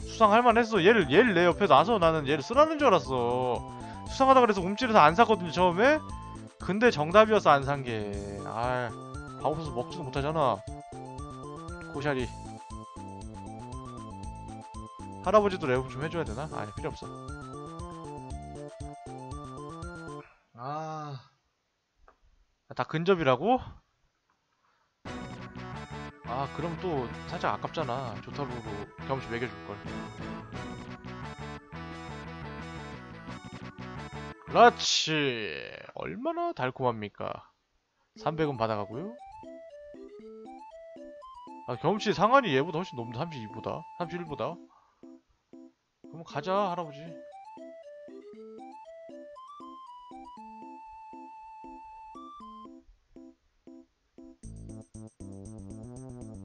수상할 만 했어. 얘를 얘를 내 옆에 놔서 나는 얘를 쓰라는 줄 알았어. 수상하다 그래서 움찔해서 안 샀거든요 처음에? 근데 정답이었어 안 산게 아 바보서 먹지도 못하잖아. 고샤리 할아버지도 레벨 좀 해줘야 되나? 아니 필요 없어. 아... 다 근접이라고? 아 그럼 또 살짝 아깝잖아. 조타로로 경험치 매겨줄걸. 그렇지. 얼마나 달콤합니까? 300은 받아가고요. 아 경험치 상한이 얘보다 훨씬 높은데 32보다? 31보다 그럼 가자 할아버지.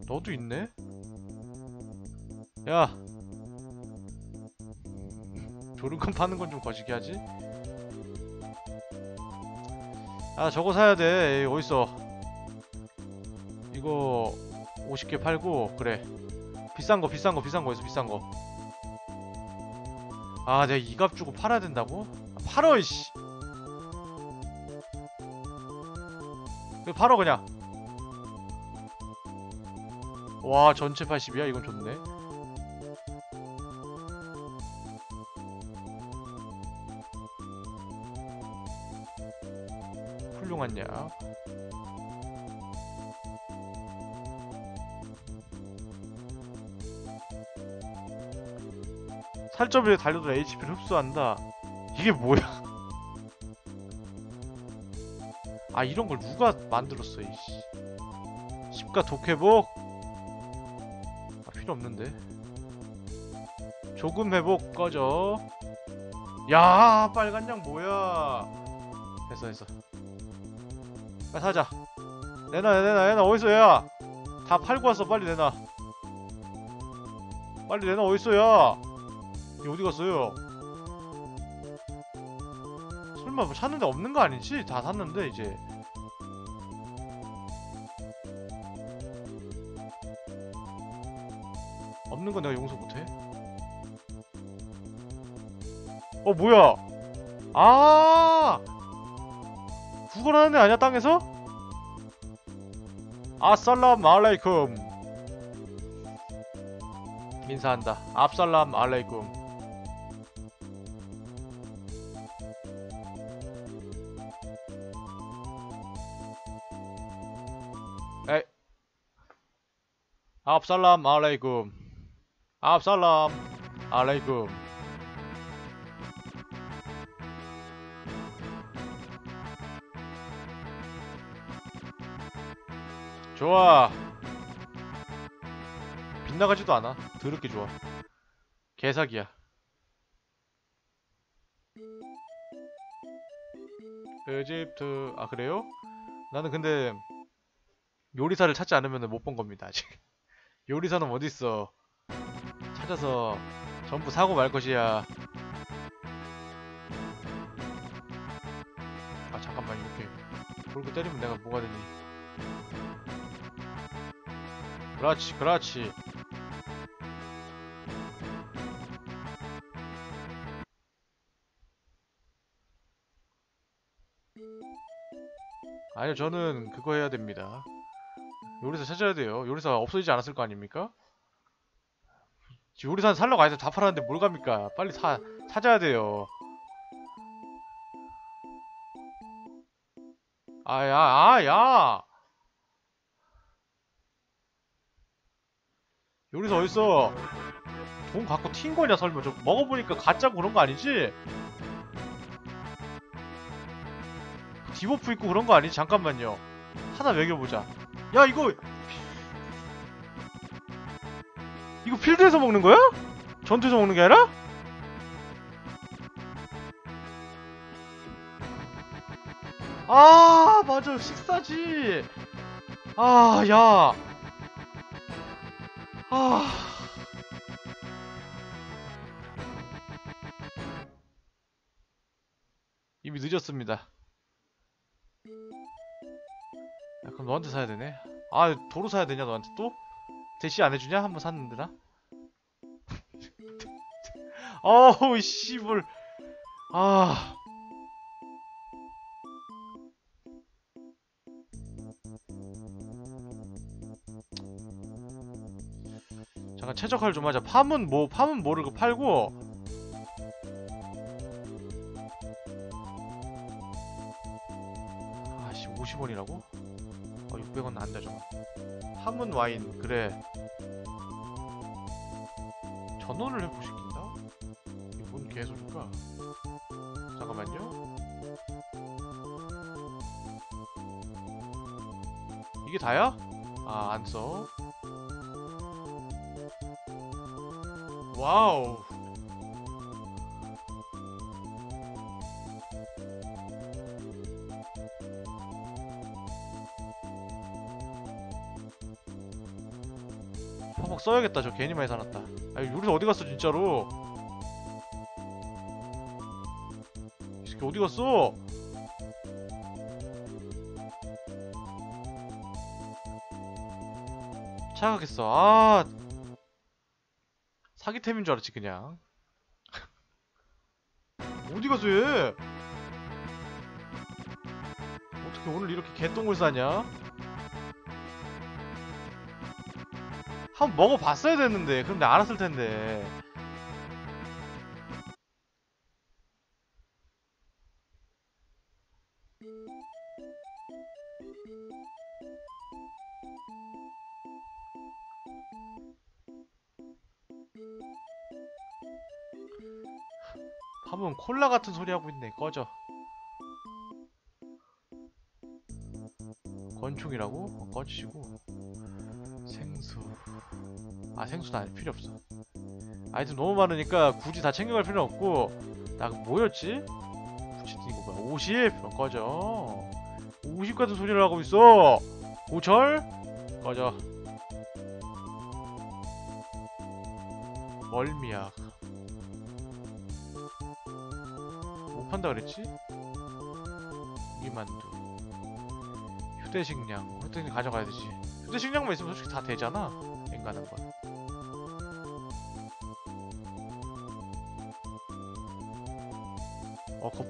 너도 있네? 야! 조르건 파는 건 좀 거시기 하지? 아 저거 사야 돼. 에이, 어딨어? 이거 50개 팔고 그래. 비싼 거 비싼 거 비싼 거에서 비싼 거 아, 내가 이 값 주고 팔아야 된다고? 아, 팔어, 이씨. 팔어, 그냥. 와, 전체 80이야? 이건 좋네. 훌륭한 약. 살점 위에 달려도 HP를 흡수한다. 이게 뭐야? 아 이런 걸 누가 만들었어 이씨. 십가 독회복? 아 필요 없는데. 조금 회복 꺼져. 야 빨간 양 뭐야? 됐어 됐어. 빨리 사자. 내놔 내놔 내놔 어디서 야? 다 팔고 왔어 빨리 내놔 빨리 내놔 어딨어 야 어디 갔어요? 설마 뭐 찾는데 없는 거 아니지? 다 샀는데 이제. 없는 건 내가 용서 못해? 어 뭐야? 아! 구걸하는 애 아니야 땅에서? 아살람 알라이쿰. 인사한다. 압살람 알라이쿰 압살람 알라이쿰. 압살람 알라이쿰. 좋아. 빗나가지도 않아. 더럽게 좋아. 개사기야. 에집트 아 그래요? 나는 근데 요리사를 찾지 않으면 못 본 겁니다 아직 요리사는 어딨어? 찾아서 전부 사고 말 것이야. 아 잠깐만 이렇게 돌고 때리면 내가 뭐가 되니? 그렇지 그렇지. 아니요 저는 그거 해야 됩니다 요리사 찾아야 돼요. 요리사 없어지지 않았을 거 아닙니까? 요리사는 살러 가야 돼 다 팔았는데 뭘 갑니까? 빨리 사 찾아야 돼요. 아야 아야! 요리사 어딨어? 돈 갖고 튄 거냐 설마. 저 먹어보니까 가짜고 그런 거 아니지? debuff 있고 그런 거 아니지? 잠깐만요. 하나 멕여보자 야 이거. 이거 필드에서 먹는 거야? 전투에서 먹는 게 아니라? 아 맞아. 식사지. 아 야. 아. 이미 늦었습니다 야 그럼 너한테 사야 되네 아 도로 사야 되냐 너한테 또? 대시 안 해주냐? 한번 샀는데 나? 어우 씨불 아 잠깐 최적화를 좀 하자 팜은 뭐 팜은 뭐를 그 팔고 와인 그래 전원을 회복시킨다? 이게 뭔 개소리일까? 잠깐만요 이게 다야? 아 안써 와우 써야겠다 저 괜히 많이 사놨다. 아니 요리사 어디 갔어 진짜로? 이 새끼 어디 갔어? 착각했어. 아 사기템인 줄 알았지 그냥. 어디 갔어 얘? 어떻게 오늘 이렇게 개똥을 싸냐 한번 먹어봤어야 됐는데. 내가 알았을 텐데. 밥은 콜라 같은 소리 하고 있네. 꺼져. 권총이라고? 어, 꺼지시고 아 생수 다 필요 없어. 아이템 너무 많으니까 굳이 다 챙겨갈 필요 없고. 나 뭐였지? 부치트 이거 뭐야? 50? 그럼 꺼져 50 같은 소리를 하고 있어. 오철? 꺼져 멀미약 못 판다 그랬지? 이만두. 휴대식량. 뭐, 휴대식량 가져가야 되지. 휴대식량만 있으면 솔직히 다 되잖아. 인간한 거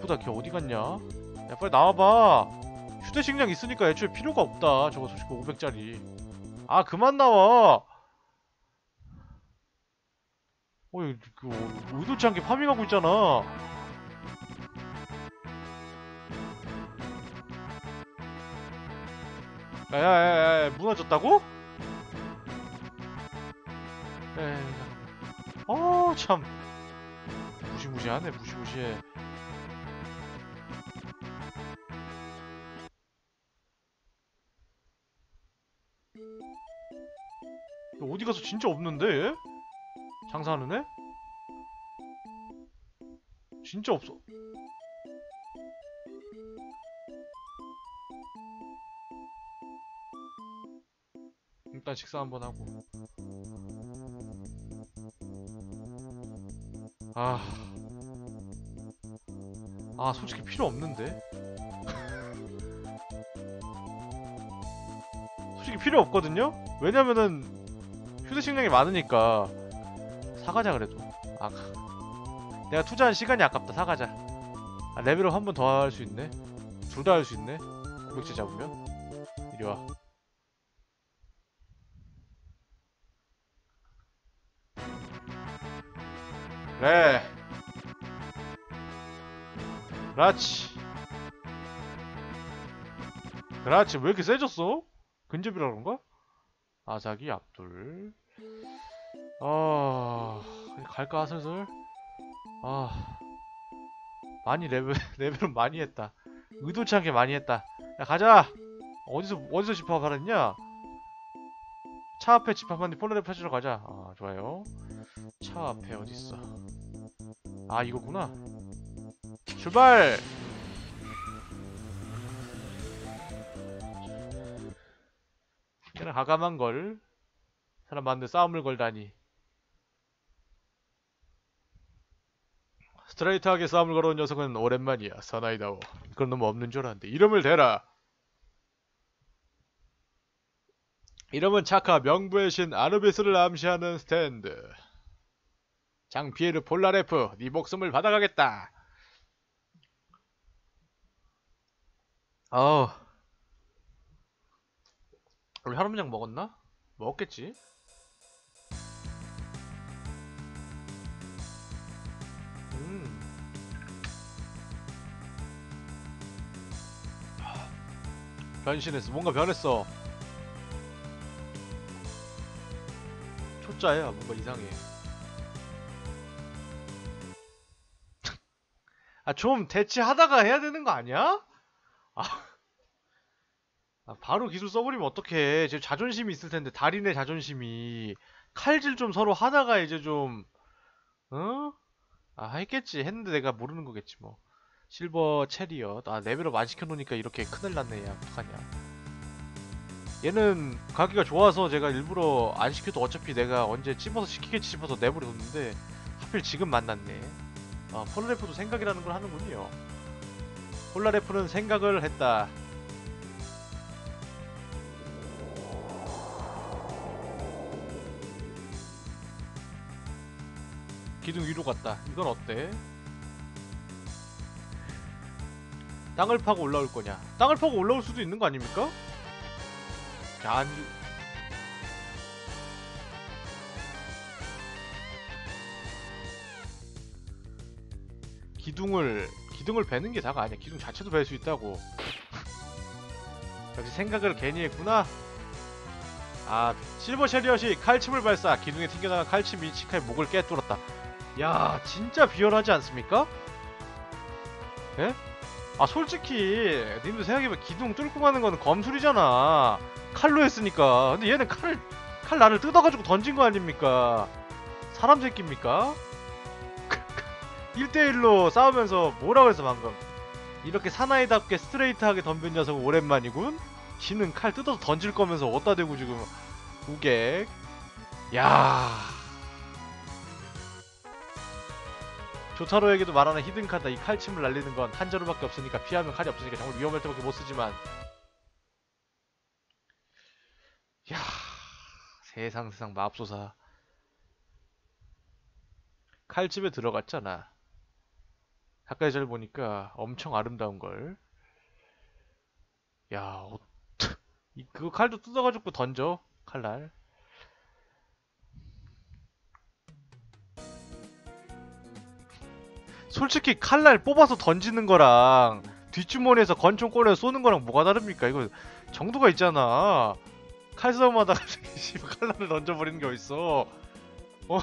어, 겉보다 걔 어디 갔냐? 야, 빨리 나와봐. 휴대식량 있으니까 애초에 필요가 없다. 저거 솔직히 500짜리. 아, 그만 나와. 어, 이거, 그, 의도치 않게 farming하고 있잖아. 야, 야, 야, 야, 무너졌다고? 에이, 어, 참. 무시무시하네, 무시무시해. 가서 진짜 없는데 얘? 장사하는 애? 진짜 없어 일단 식사 한번 하고 아... 아 솔직히 필요 없는데 솔직히 필요 없거든요? 왜냐면은 휴대 식량이 많으니까 사가자 그래도. 아 내가 투자한 시간이 아깝다 사가자. 아, 레벨업 한 번 더 할 수 있네? 둘 다 할 수 있네? 고백제 잡으면? 이리와. 그래 그렇지. 그렇지. 왜 이렇게 세졌어? 근접이라 그런가? 아자기 압둘. 아 갈까 슬슬? 아 많이 레벨 레벨은 많이 했다. 의도치 않게 많이 했다. 야 가자! 어디서 어디서 집합 가랬냐? 차 앞에 집합하는데 폴나레프 패주러 가자. 아 좋아요. 차 앞에 어딨어? 아 이거구나. 출발 가감한 걸 사람 많은데 싸움을 걸다니. 스트레이트하게 싸움을 걸어온 녀석은 오랜만이야 사나이다워. 그건 너무 없는 줄 알았는데. 이름을 대라. 이름은 차카 명부의 신 아누비스를 암시하는 스탠드. 장피에르 폴라레프 네 목숨을 받아가겠다. 어우 우리 할아버지랑 먹었나? 먹었겠지? 음. 변신했어. 뭔가 변했어. 초짜야. 뭔가 이상해. 아, 좀 대치하다가 해야 되는 거 아니야? 아. 아, 바로 기술 써버리면 어떡해. 지금 자존심이 있을 텐데, 달인의 자존심이. 칼질 좀 서로 하다가 이제 좀, 어? 아, 했겠지. 했는데 내가 모르는 거겠지, 뭐. 실버 체리엇. 아, 레벨업 안 시켜놓으니까 이렇게 큰일 났네, 야. 어떡하냐. 얘는 가기가 좋아서 제가 일부러 안 시켜도 어차피 내가 언제 찝어서 시키겠지 싶어서 내버려뒀는데, 하필 지금 만났네. 아, 폴라레프도 생각이라는 걸 하는군요. 폴라레프는 생각을 했다. 기둥 위로 갔다. 이건 어때? 땅을 파고 올라올 거냐? 땅을 파고 올라올 수도 있는 거 아닙니까? 자, 안... 기둥을 기둥을 베는 게 다가 아니야. 기둥 자체도 벨 수 있다고. 역시 생각을 괜히 했구나. 아, 실버 셰리엇이 칼침을 발사. 기둥에 튕겨나간 칼침이 치카의 목을 깨뚫었다. 야 진짜 비열하지 않습니까? 예? 아 솔직히 님들 생각해보면 기둥 뚫고 가는 거는 검술이잖아. 칼로 했으니까. 근데 얘는 칼, 칼 나를 뜯어가지고 던진 거 아닙니까? 사람 새끼입니까? 1대1로 싸우면서 뭐라고 해서 방금? 이렇게 사나이답게 스트레이트하게 덤빈 녀석은 오랜만이군? 지는 칼 뜯어서 던질 거면서 어디다 대고 지금? 우객. 야 조타로에게도 말하는 히든카다 이 칼침을 날리는 건 한자루밖에 없으니까 피하면 칼이 없으니까 정말 위험할 때밖에 못 쓰지만. 야 세상 세상 맙소사. 칼집에 들어갔잖아. 가까이 잘 보니까 엄청 아름다운걸. 야 어, 이- 그거 칼도 뜯어가지고 던져 칼날 솔직히 칼날 뽑아서 던지는 거랑 뒷주머니에서 권총 꺼내서 쏘는 거랑 뭐가 다릅니까? 이거 정도가 있잖아. 칼 싸움하다가 씨발 칼날을 던져버리는 게 어딨어. 어?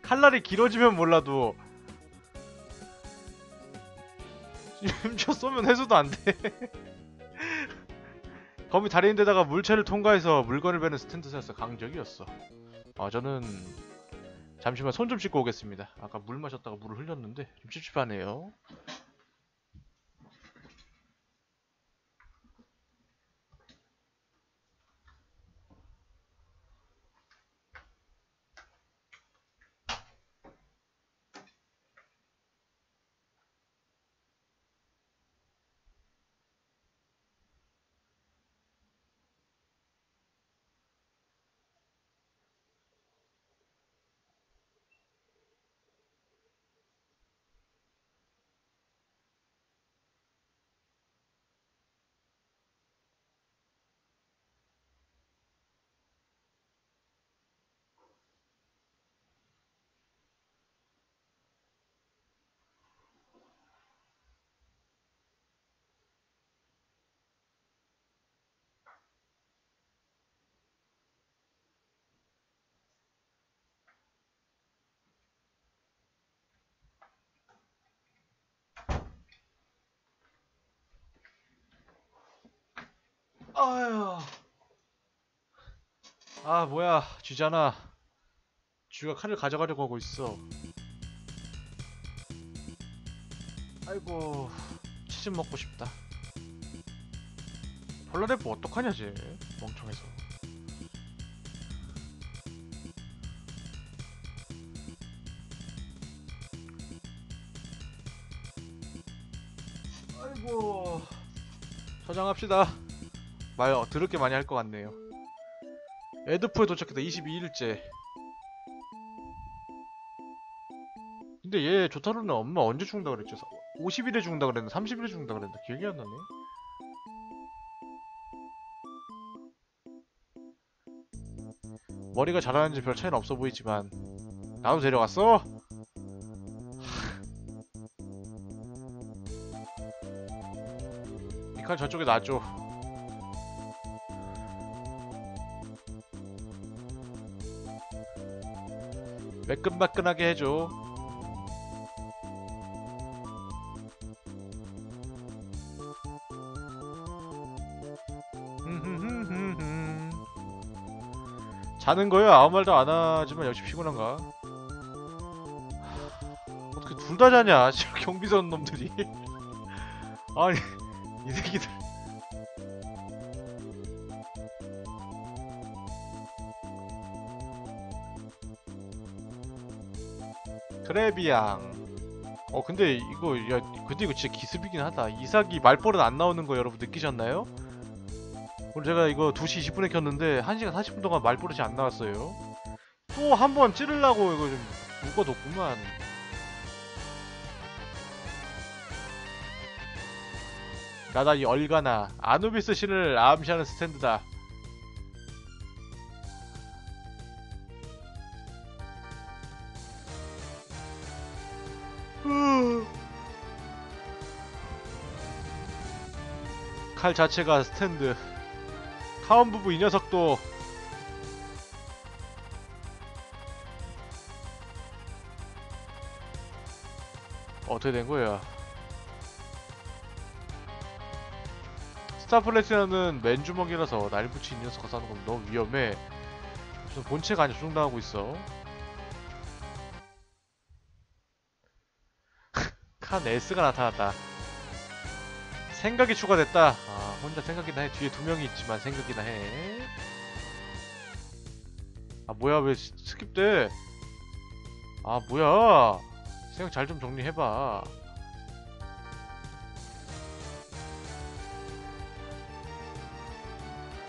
칼날이 길어지면 몰라도 심지어 쏘면 해소도 안 돼. 거미 다리인데다가 물체를 통과해서 물건을 베는 스탠드 세서 강적이었어. 아 저는 잠시만 손 좀 씻고 오겠습니다. 아까 물 마셨다가 물을 흘렸는데 좀 찝찝하네요. 아휴. 아 뭐야 쥐잖아. 쥐가 칼을 가져가려고 하고 있어. 아이고 치즈 먹고 싶다. 폴라레프 어떡하냐 쟤 멍청해서. 아이고 저장합시다. 말 어, 들을 게 많이 할 것 같네요. 에드포에 도착했다. 22일째. 근데 얘 조타로는 엄마 언제 죽는다 그랬죠? 50일에 죽는다 그랬는데 30일에 죽는다 그랬는데 기억이 안 나네. 머리가 자라는지 별 차이는 없어 보이지만 나도 데려갔어? 이칼 저쪽에 놔줘. 매끈매끈하게 해줘. 자는 거야 아무 말도 안 하지만 역시 피곤한가? 하, 어떻게 둘 다 자냐? 지금 경비선 놈들이. 아니 이 새끼들. 트레비앙. 어 근데 이거 야 근데 이거 진짜 기습이긴 하다. 이삭이 말버릇 안 나오는 거 여러분 느끼셨나요? 오늘 제가 이거 2시 20분에 켰는데 1시간 40분 동안 말버릇이 안 나왔어요. 또 한 번 찌르려고 이거 좀 묶어뒀구만. 나다 이 얼가나 아누비스 신을 암시하는 스탠드다. 칼 자체가 스탠드. 카운 부부 이 녀석도 어떻게 된 거야? 스타플래티나는 맨주먹이라서 날 붙인 이 녀석과 싸는 건 너무 위험해. 무슨 본체가 아니라 조종당하고 있어. 칸 S가 나타났다. 생각이 추가됐다. 아, 혼자 생각이나 해. 뒤에 두 명이 있지만 생각이나 해. 아, 뭐야, 왜 스- skip돼? 아 뭐야 생각 잘 좀 정리해봐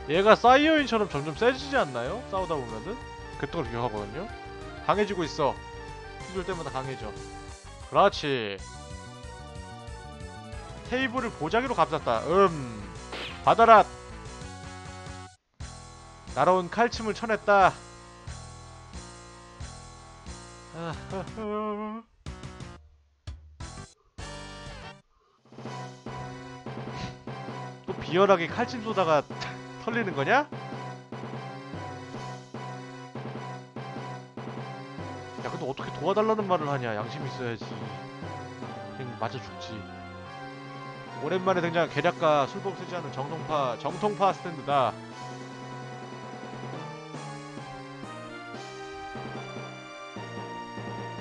얘가 사이어인처럼 점점 세지지 않나요? 싸우다 보면은 그때 걸 기억하거든요 강해지고 있어 두들 때마다 강해져 그렇지 테이블을 보자기로 감쌌다. 음. 받아라 날아온 칼침을 쳐냈다. 또 비열하게 칼침 쏘다가 털리는 거냐? 야 근데 어떻게 도와달라는 말을 하냐? 양심 있어야지. 그냥 맞아 죽지 오랜만에 등장한 계략과 술법 쓰지 않은 정통파 정통파 스탠드다.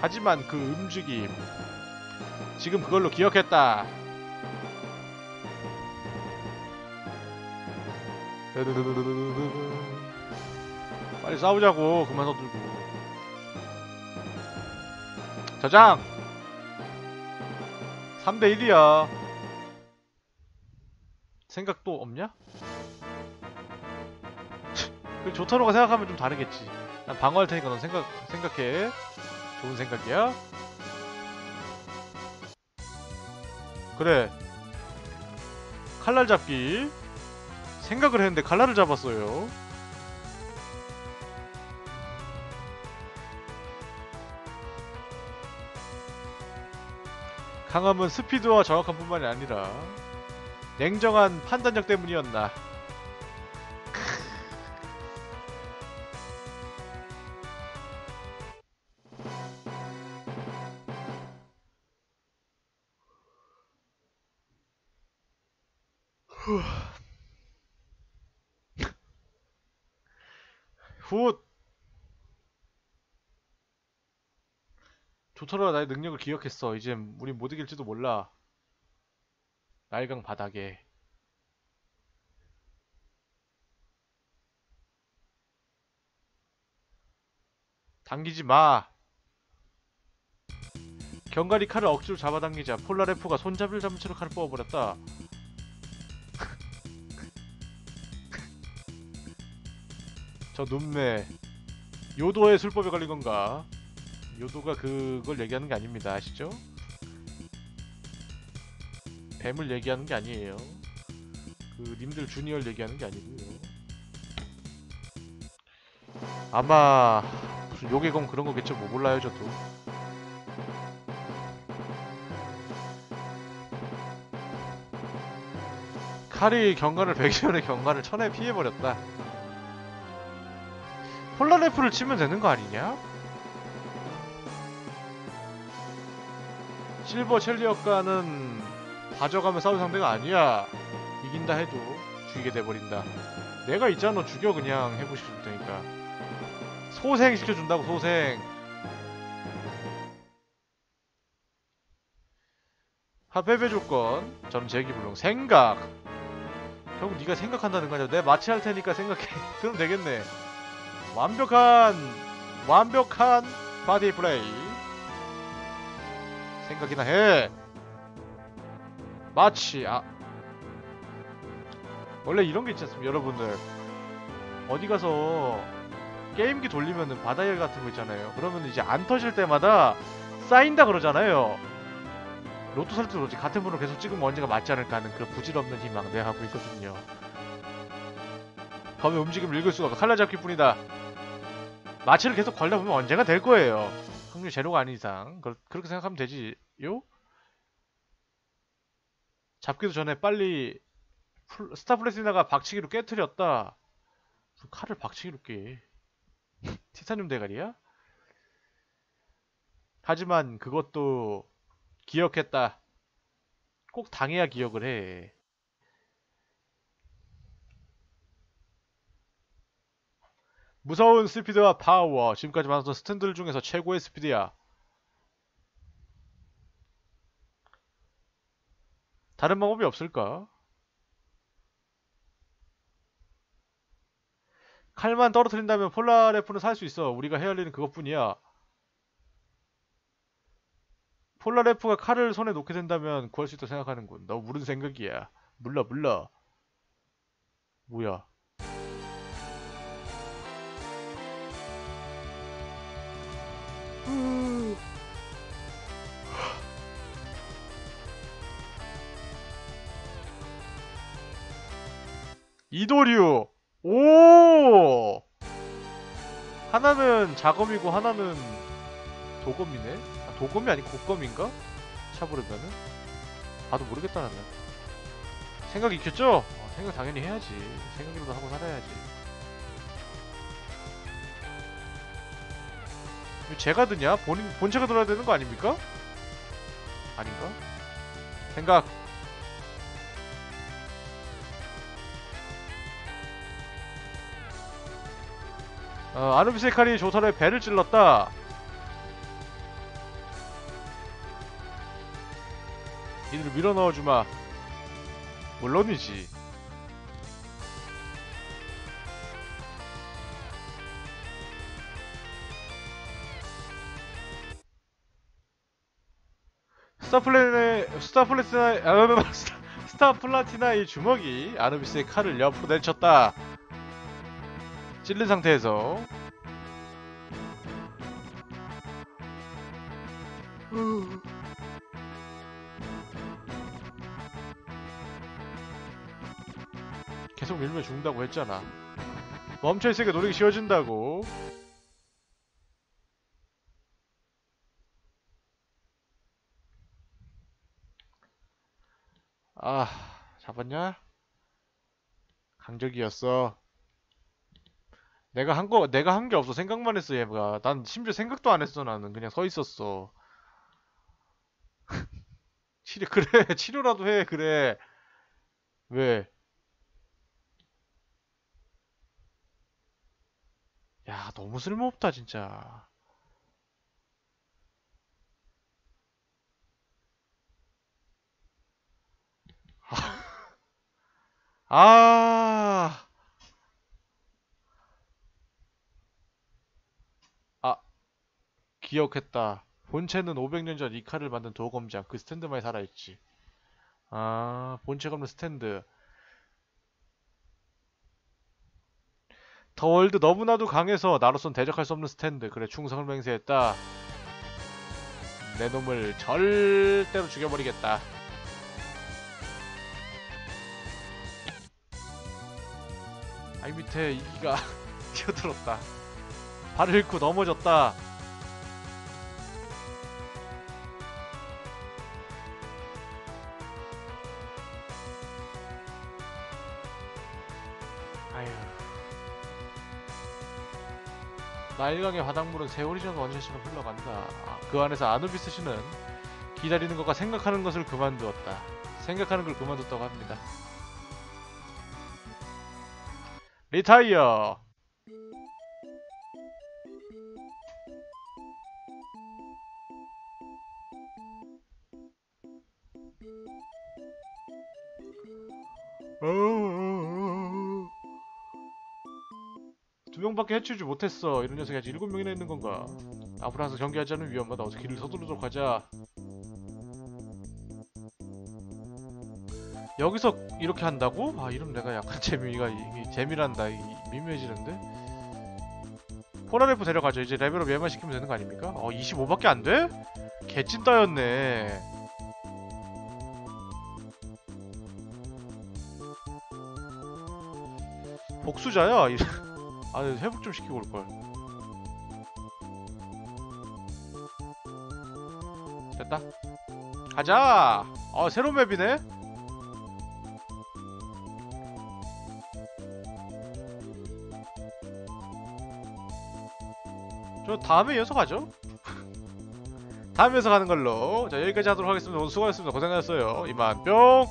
하지만 그 움직임 지금 그걸로 기억했다. 빨리 싸우자고 그만 서들고. 저장! 3대1이야 생각도 없냐? 그 조타로가 생각하면 좀 다르겠지. 난 방어할 테니까 넌 생각, 생각해. 좋은 생각이야. 그래. 칼날 잡기. 생각을 했는데 칼날을 잡았어요. 강함은 스피드와 정확함 뿐만이 아니라 냉정한 판단력 때문이었나? 훗 조터로가 나의 능력을 기억했어. 이제 우린 못 이길지도 몰라 날강 바닥에 당기지 마 견갈이 칼을 억지로 잡아당기자 폴라레프가 손잡이를 잡은 채로 칼을 뽑아버렸다 저 눈매 요도의 술법에 걸린 건가? 요도가 그걸 얘기하는 게 아닙니다. 아시죠? 뱀을 얘기하는 게 아니에요. 그 님들 주니어를 얘기하는 게 아니고요. 아마 무슨 요괴검 그런 거겠죠. 뭐 몰라요 저도. 칼이 경관을 백시원의 경관을 천에 피해버렸다. 폴라레프를 치면 되는 거 아니냐? 실버 첼리어가는 봐줘가며 싸울 상대가 아니야. 이긴다 해도 죽이게 돼버린다. 내가 있잖아 죽여 그냥 해보시줄 테니까. 소생 시켜준다고 소생. 하페베 조건 점 제기 불능 생각. 결국 네가 생각한다는 거냐? 내 마취할 테니까 생각해. 그럼 되겠네. 완벽한 완벽한 바디 플레이 생각이나 해 마치 아. 원래 이런 게 있지 않습니까 여러분들? 어디 가서 게임기 돌리면은 바다열 같은 거 있잖아요. 그러면 이제 안 터질 때마다 쌓인다 그러잖아요. 로또 살 때도 같은 분을 계속 찍으면 언제가 맞지 않을까 하는 그런 부질없는 희망 내가 갖고 있거든요. 검의 움직임을 읽을 수가 없어 칼날 잡기 뿐이다. 마취를 계속 걸려보면 언제가 될 거예요. 확률 제로가 아닌 이상. 그, 그렇게 생각하면 되지요? 잡기도 전에 빨리 풀, 스타 플래티나가 박치기로 깨트렸다. 무슨 칼을 박치기로 깨. 티타늄 대가리야? 하지만 그것도 기억했다. 꼭 당해야 기억을 해. 무서운 스피드와 파워 지금까지 만났던 스탠드들 중에서 최고의 스피드야 다른 방법이 없을까? 칼만 떨어뜨린다면 폴라레프는 살 수 있어 우리가 헤아리는 그것뿐이야 폴라레프가 칼을 손에 놓게 된다면 구할 수 있다고 생각하는군. 너 무슨 생각이야? 몰라 몰라. 뭐야? 이도류! 오! 하나는 자검이고 하나는 도검이네? 아, 도검이 아니고 곡검인가? 차부르면은? 나도 모르겠다 나는 생각 익혔죠? 어, 생각 당연히 해야지 생각이라도 하고 살아야지 왜 제가 드냐? 본인, 본체가 들어야 되는 거 아닙니까? 아닌가? 생각 어, 아누비스의 칼이 조선의 배를 찔렀다. 이들을 밀어 넣어주마. 물론이지. 스타플레네 스타플레티나 아, 스타, 스타플라티나의 주먹이 아누비스의 칼을 옆으로 내쳤다. 찔린 상태에서 계속 밀면 죽는다고 했잖아. 멈춰있으니까 노력이 쉬워진다고. 아, 잡았냐? 강적이었어. 내가 한 거, 내가 한 게 없어. 생각만 했어, 얘가. 난 심지어 생각도 안 했어, 나는. 그냥 서 있었어. 치료, 그래. 치료라도 해, 그래. 왜? 야, 너무 쓸모없다, 진짜. 아, 아, 기억했다. 본체는 500년 전 이 칼을 만든 도검장. 그 스탠드만이 살아있지. 아, 본체가 없는 스탠드. 더 월드 너무나도 강해서 나로선 대적할 수 없는 스탠드. 그래, 충성을 맹세했다. 내 놈을 절대로 죽여버리겠다. 아이 밑에 이기가 튀어들었다. 발을 잃고 넘어졌다. 나일강의 바닷물은 세월이 전 원샷처럼 흘러간다. 아, 그 안에서 아누비스 씨는 기다리는 것과 생각하는 것을 그만두었다. 생각하는 걸 그만뒀다고 합니다. 리타이어. 명밖에 해치우지 못했어. 이런 녀석이 아직 일곱 명이나 있는 건가? 앞으로 항상 경계하지 않으면 위험하다. 어서 길을 서두르도록 하자. 여기서 이렇게 한다고? 아 이러면 내가 약간 재미가 이- 이 재미란다. 이, 미묘해지는데? 폴나레프 데려가죠. 이제 레벨업 얘만 시키면 되는 거 아닙니까? 어 25밖에 안 돼? 개찐따였네. 복수자야. 이- 아 회복 좀 시키고 올 걸. 됐다. 가자. 아 새로운 맵이네. 저 다음에 이어서 가죠. 다음에 이어서 가는 걸로. 자 여기까지 하도록 하겠습니다. 오늘 수고하셨습니다. 고생하셨어요. 이만 뿅.